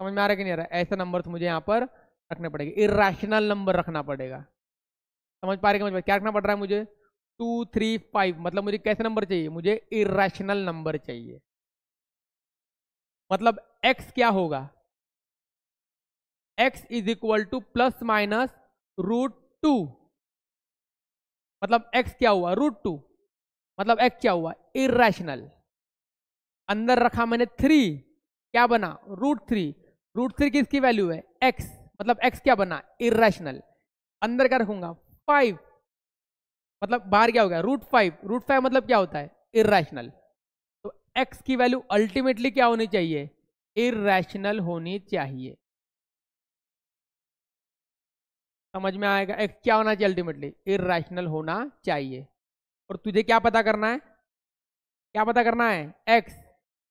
समझ में आ रहा कि नहीं आ रहा ऐसे नंबर मुझे यहाँ पर रखने पड़ेंगे। इरेशनल नंबर रखना पड़ेगा। समझ पा रहे क्या रखना पड़ रहा है मुझे? टू थ्री फाइव मतलब मुझे कैसे नंबर चाहिए? मुझे इरेशनल नंबर चाहिए। मतलब x क्या होगा? x is equal to plus minus root two मतलब x क्या हुआ? रूट टू मतलब x क्या हुआ? इरेशनल अंदर रखा मैंने थ्री क्या बना? रूट थ्री रूट थ्री किसकी वैल्यू है? एक्स मतलब एक्स क्या बना? इरेशनल अंदर क्या रखूँगा? फाइव मतलब बाहर क्या हो गया? रूट फाइव रूट फाइव मतलब क्या होता है? इरेशनल तो एक्स की वैल्यू अल्टीमेटली क्या होनी चाहिए? इरेशनल होनी चाहिए. समझ में आएगा? एक्स क्या होना चाहिए अल्टीमेटली इरेशनल होना चाहिए. और तुझे क्या पता करना है? क्या पता करना है? एक्स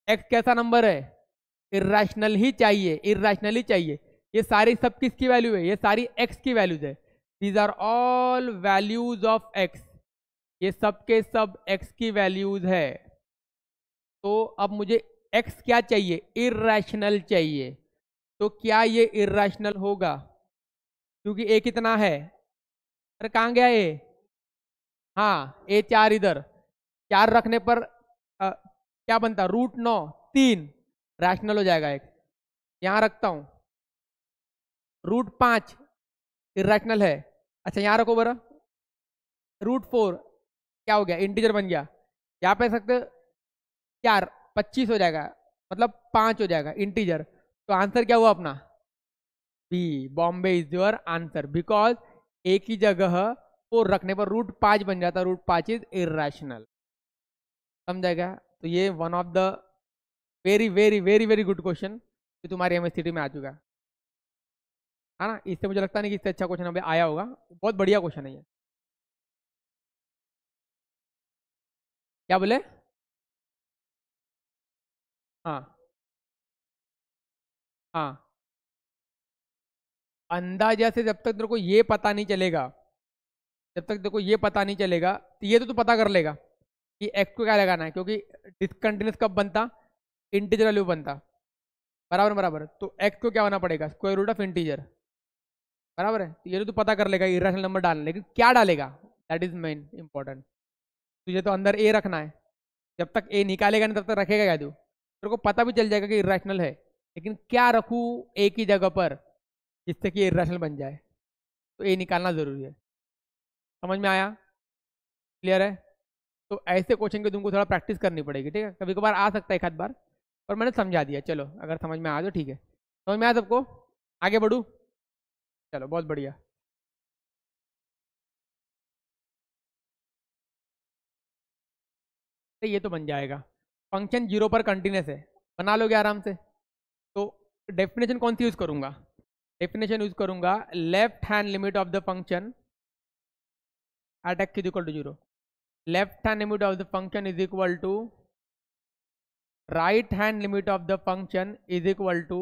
एक्स कैसा नंबर है? इरेशनल ही चाहिए इरेशनल ही चाहिए। ये सारी सब किसकी वैल्यू है? ये सारी एक्स की वैल्यूज़ है। These are all values of x. ये सब के सब x की वैल्यूज़ है। तो अब मुझे एक्स क्या चाहिए? इरेशनल चाहिए। तो क्या ये इरेशनल होगा? क्योंकि a कितना है? अरे कहाँ गया ए हाँ ए चार इधर। चार रखने पर आ, क्या बनता? रूट नौ तीन। रैशनल हो जाएगा एक। यहाँ रखता हूँ। रूट पाँच इरेशनल है। अच्छा यहाँ रखो बरा। रूट फोर क्या हो गया? इंटीजर बन गया। यहाँ पे सकते चार पच्चीस हो जाएगा। मतलब पाँच हो जाएगा इंटीजर तो आंसर क्या हुआ अपना? B Bombay is your answer because एक ही जगह फोर रखने पर रूट पाँच बन जाता है। रूट पाँच इज़ इरेशनल समझाएगा तो ये one of the very very very very good question जो तुम्हारी एम में आ चुका है। है ना? इससे मुझे लगता नहीं कि इससे अच्छा क्वेश्चन अभी आया होगा। बहुत बढ़िया क्वेश्चन है ये। क्या बोले? हाँ। हाँ। अंदाज़ा से जब तक तेरे को ये पता नहीं चलेगा जब तक देखो ये पता नहीं चलेगा तो ये तो तू पता कर लेगा कि एक्स को क्या लगाना है, क्योंकि डिसकंटिन्यूस कब बनता? इंटीजर वैल्यू बनता। बराबर बराबर। तो एक्स को क्या होना पड़ेगा? स्क्वायर रूट ऑफ़ इंटीजर बराबर है? तो ये तो तू पता कर लेगा इरेशनल नंबर डालना, लेकिन क्या डालेगा? दैट इज़ मेन इंपॉर्टेंट तुझे तो अंदर ए रखना है। जब तक ए निकालेगा नहीं, तब तक रखेगा क्या तू? तेरे को पता भी चल जाएगा कि इरेशनल है। लेकिन क्या रखूँ एक ही जगह पर, जिससे कि इरेशनल बन जाए? तो ए निकालना ज़रूरी है। समझ में आया? क्लियर है? तो ऐसे क्वेश्चन की तुमको थोड़ा प्रैक्टिस करनी पड़ेगी, ठीक है? कभी कभार आ सकता है एक आध बार, पर मैंने समझा दिया, चलो, अगर समझ में आ जाओ ठीक है। समझ में आया सबको? आगे बढ़ू? चलो, बहुत बढ़िया। तो ये तो बन जाएगा। फ़ंक्शन ज़ीरो पर कंटिन्यूस है। बना लोगे आराम से। तो डेफिनेशन कौन सी यूज़ करूँगा? डेफिनेशन यूज़ करूँगा left hand limit of the function at x is equal to zero left hand limit of the function is equal to right hand limit of the function is equal to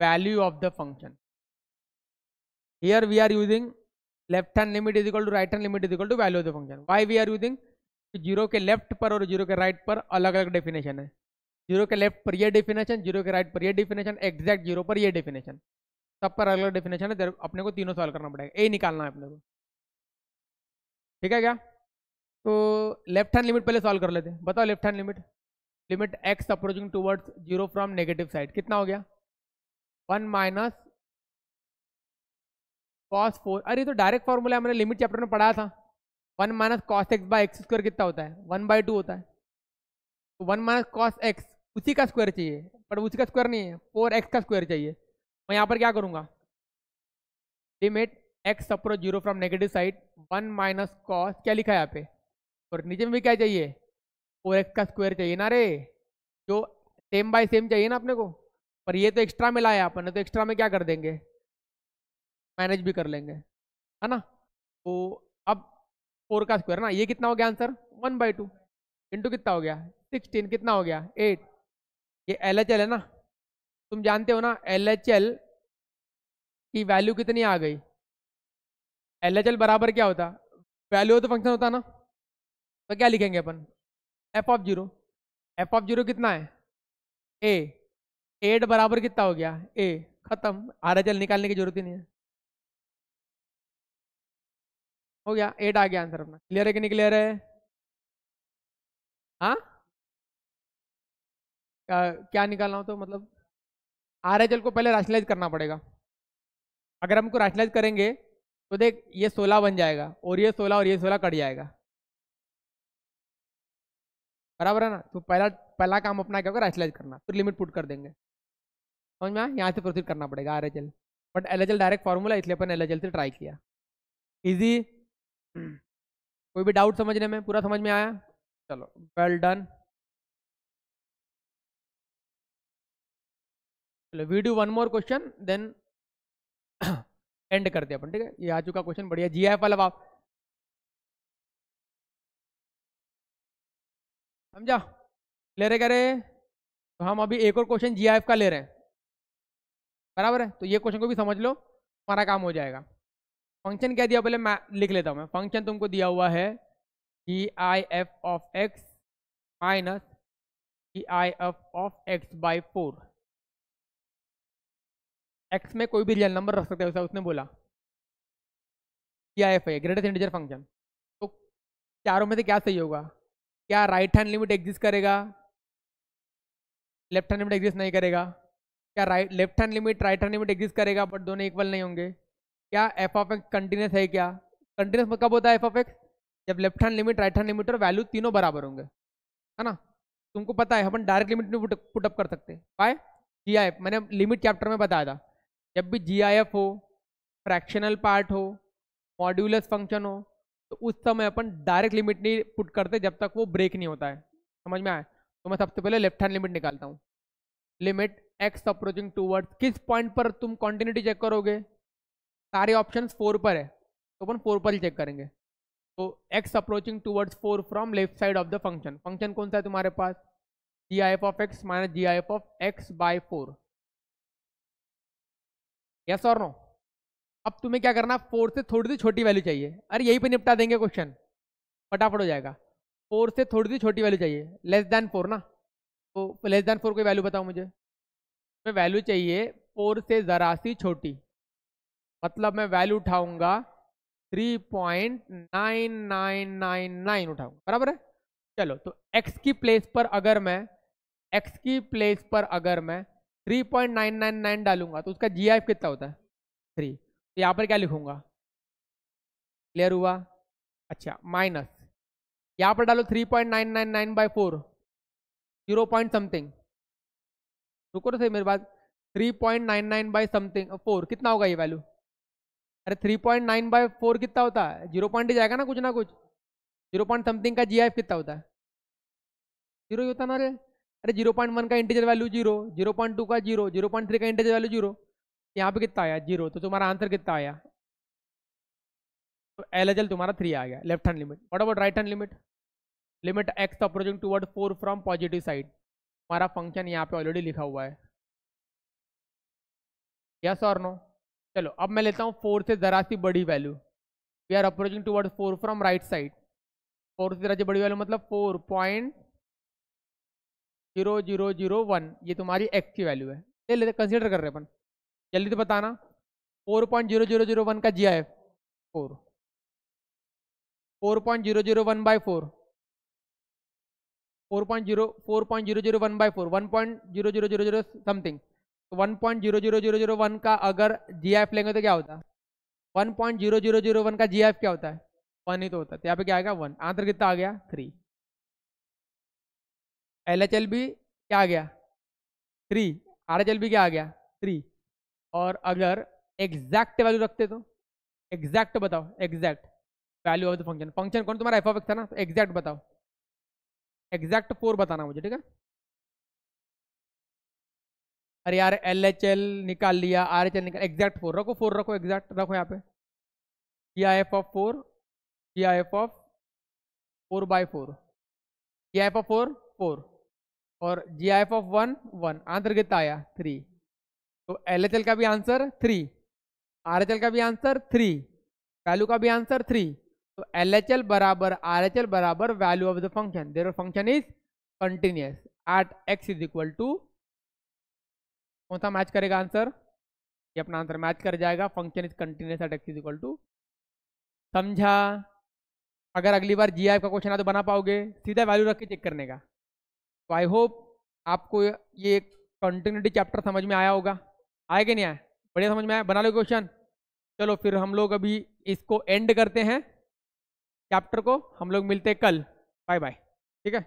value of the function here we are using left hand limit is equal to right hand limit is equal to value of the function. Why we are using? Zero के left पर और zero के right पर अलग अलग definition है। Zero के left पर ये डेफिनेशन ज़ीरो के राइट पर ये डेफिनेशन एग्जैक्ट ज़ीरो पर ये डेफिनेशन सब पर अलग अलग डेफिनेशन है अपने को तीनों सॉल्व करना पड़ेगा। ए निकालना है अपने को। ठीक है क्या? तो लेफ़्ट हैंड लिमिट पहले सॉल्व कर लेते हैं। बताओ left hand limit limit x approaching towards zero from negative side कितना हो गया? वन माइनस कॉस फोर अरे तो डायरेक्ट फॉर्मूला मैंने लिमिट चैप्टर में पढ़ा था। One minus cos x by x square कितना होता है? वन बाय टू होता है। तो वन माइनस कॉस एक्स उसी का स्क्वायर चाहिए बट उसी का स्क्वायर नहीं है। फोर एक्स का स्क्वायर चाहिए। मैं यहाँ पर क्या करूँगा? Limit x approach zero from negative side, one minus cos, क्या लिखा है यहाँ पे? और नीचे में भी क्या चाहिए? फोर एक्स का स्क्वायर चाहिए ना रे? जो सेम बाय सेम चाहिए ना अपने को? पर ये तो एक्स्ट्रा में लाया अपन तो एक्स्ट्रा में क्या कर देंगे? मैनेज भी कर लेंगे, है ना? तो अब फोर का स्क्वायर ना, ये कितना हो गया answer one by two into कितना हो गया? सिक्सटीन कितना हो गया? एट ये एल एच एल है ना? तुम जानते हो ना एल एच एल की वैल्यू कितनी आ गई? एल एच एल बराबर क्या होता? वैल्यू तो फ़ंक्शन होता ना? तो क्या लिखेंगे अपन? F of zero f of zero कितना है? ए एट बराबर कितना हो गया? ए खत्म. आर एच एल निकालने की ज़रूरत ही नहीं है। हो गया? एट आ गया आंसर अपना। क्लियर है कि नहीं क्लियर है? हाँ? क्या निकालना हो तो मतलब? आर एच एल को पहले राशनलाइज करना पड़ेगा। अगर हमको राशनलाइज करेंगे तो देख, ये सोलह बन जाएगा, और ये सोलह, और ये सोलह कट जाएगा। बराबर है ना? तो पहला पहला काम अपना क्या होगा? रैशनलाइज करना, फिर लिमिट पुट कर देंगे। समझ में यहाँ से प्रोसीड करना पड़ेगा R H L but L H L direct formula इसलिए अपन एल एच एल से ट्राई किया। इजी कोई भी डाउट समझने में? पूरा समझ में आया? चलो वेल डन चलो we do one more question then end करते अपन, ठीक है? ये आ चुका क्वेश्चन बढ़िया। जी एफ़ वाला समझा? ले रहे कह रहे तो हम अभी एक और क्वेश्चन जी का ले रहे हैं। बराबर है? तो ये क्वेश्चन को भी समझ लो, हमारा काम हो जाएगा। फ़ंक्शन क्या दिया? पहले मैं लिख लेता हूँ मैं। फ़ंक्शन तुमको दिया हुआ है G I F of x minus G I F of x by four x में कोई भी रियल नंबर रख सकते हैं उसने बोला। एफ़ है ग्रेटेस्ट इंटीजर फ़ंक्शन तो चारों में से क्या सही होगा? क्या राइट हैंड लिमिट एग्जिस्ट करेगा? लेफ़्ट हैंड लिमिट एग्जिस्ट नहीं करेगा। क्या right left hand limit right hand limit exist करेगा बट दोनों इक्वल नहीं होंगे? क्या एफ़ ऑफ़ एक्स कंटिन्यूस है क्या? कंटिन्यूस कब होता है एफ़ ऑफ़ एक्स जब left hand limit right hand limit और वैल्यू तीनों बराबर होंगे। है ना? तुमको पता है, अपन डायरेक्ट लिमिट में पुटअप कर सकते। हैं बाय जी मैंने लिमिट चैप्टर में बताया था। जब भी जी आई एफ़ हो फ्रैक्शनल पार्ट हो मॉड्यूलस फ़ंक्शन हो तो उस समय अपन डायरेक्ट लिमिट नहीं पुट करते जब तक वो ब्रेक नहीं होता है। समझ में आए तो मैं सबसे पहले लेफ़्ट हैंड लिमिट निकालता हूँ। लिमिट एक्स अप्रोचिंग टूवर्ड्स किस पॉइंट पर तुम क्वांटिटी चेक करोगे? सारे ऑप्शन फोर पर है तो अपन फोर पर ही चेक करेंगे। तो x approaching towards four from left side of the function function कौन सा है तुम्हारे पास? G I F of x minus G I F of x by four yes और नो अब तुम्हें क्या करना? फोर से थोड़ी सी छोटी वैल्यू चाहिए। अरे, यही पे निपटा देंगे क्वेश्चन फटाफट हो जाएगा। फोर से थोड़ी सी छोटी वैल्यू चाहिए। लेस देन फोर ना? तो लेस देन फोर कोई वैल्यू बताओ मुझे। मैं वैल्यू चाहिए फोर से ज़रा सी छोटी। मतलब मैं value उठाऊँगा three point nine nine nine nine उठाऊँगा बराबर है? चलो तो एक्स की प्लेस पर अगर मैं एक्स की प्लेस पर अगर मैं three point nine nine nine डालूँगा तो उसका जी आई एफ़ कितना होता है? थ्री तो यहाँ पर क्या लिखूँगा? क्लियर हुआ? अच्छा माइनस यहाँ पर डालो three point nine nine nine by four zero point something रुको तो सही मेरे पास. Three point nine nine by something four कितना होगा ये वैल्यू अरे three point nine by four कितना होता है? ज़ीरो पॉइंट ही जाएगा ना कुछ ना कुछ. ज़ीरो पॉइंट समथिंग का जी आई कितना होता है? ज़ीरो ही होता ना अरे अरे ज़ीरो पॉइंट वन का integer value zero zero point two का ज़ीरो ज़ीरो पॉइंट थ्री का इंटीजर वैल्यू ज़ीरो यहाँ पे कितना आया? ज़ीरो तो तुम्हारा आंसर कितना आया? तो एल एच तुम्हारा थ्री आ गया left hand limit what about right hand limit limit x approaching toward four from positive side हमारा फ़ंक्शन यहाँ पे ऑलरेडी लिखा हुआ है। यस और नो चलो, अब मैं लेता हूँ फोर से ज़रा सी बड़ी value we are approaching toward four from right side four से ज़रा सी बड़ी वैल्यू मतलब four point zero zero zero, one, ये तुम्हारी एक्स की वैल्यू है। ले लेते कंसिडर कर रहे अपन। जल्दी तो बताना। Four point zero zero zero one का G I F four four point zero zero one by four four point zero, four point zero zero one by four one point zero zero zero zero something one point zero zero zero zero one का अगर जी I F लेंगे तो क्या होता? है one point zero zero zero one का G I F क्या होता है? वन ही तो होता है। तो यहाँ पे क्या आएगा? वन। आंसर कितना आ गया? थ्री एल एच एल भी क्या आ गया? थ्री आर एच एल भी क्या आ गया? थ्री और अगर एग्जैक्ट वैल्यू रखते तो? एग्जैक्ट बताओ exact value of the function function कौन? तुम्हारा एफ़ ऑफ़ एक्स था ना? तो एग्जैक्ट बताओ। एग्जैक्ट फोर बताना मुझे, ठीक है? अरे यार एल एच एल निकाल लिया आर एच एल निकाल एग्जैक्ट फोर रखो फोर रखो एग्जैक्ट रखो यहाँ पे। I F of four I F of four by four I F of four four और G I F of one one answer कितना आया? थ्री तो एल एच एल का भी answer three R H L का भी answer three value का भी आंसर थ्री तो एल एच एल बराबर आर एच एल बराबर value of the function. There function is continuous at x is equal to कौन सा मैच करेगा आंसर? ये अपना आंसर मैच कर जाएगा. Function is continuous at x is equal to समझा? अगर अगली बार जी का क्वेश्चन आ तो बना पाओगे. सीधा वैल्यू रख के चेक करने का. तो आई होप आपको ये कंटिन्यूटी चैप्टर समझ में आया होगा। आया कि नहीं आया? बढ़िया समझ में आया? बना लो क्वेश्चन चलो फिर हम लोग अभी इसको एंड करते हैं। चैप्टर को हम लोग मिलते हैं कल। बाय बाय ठीक है?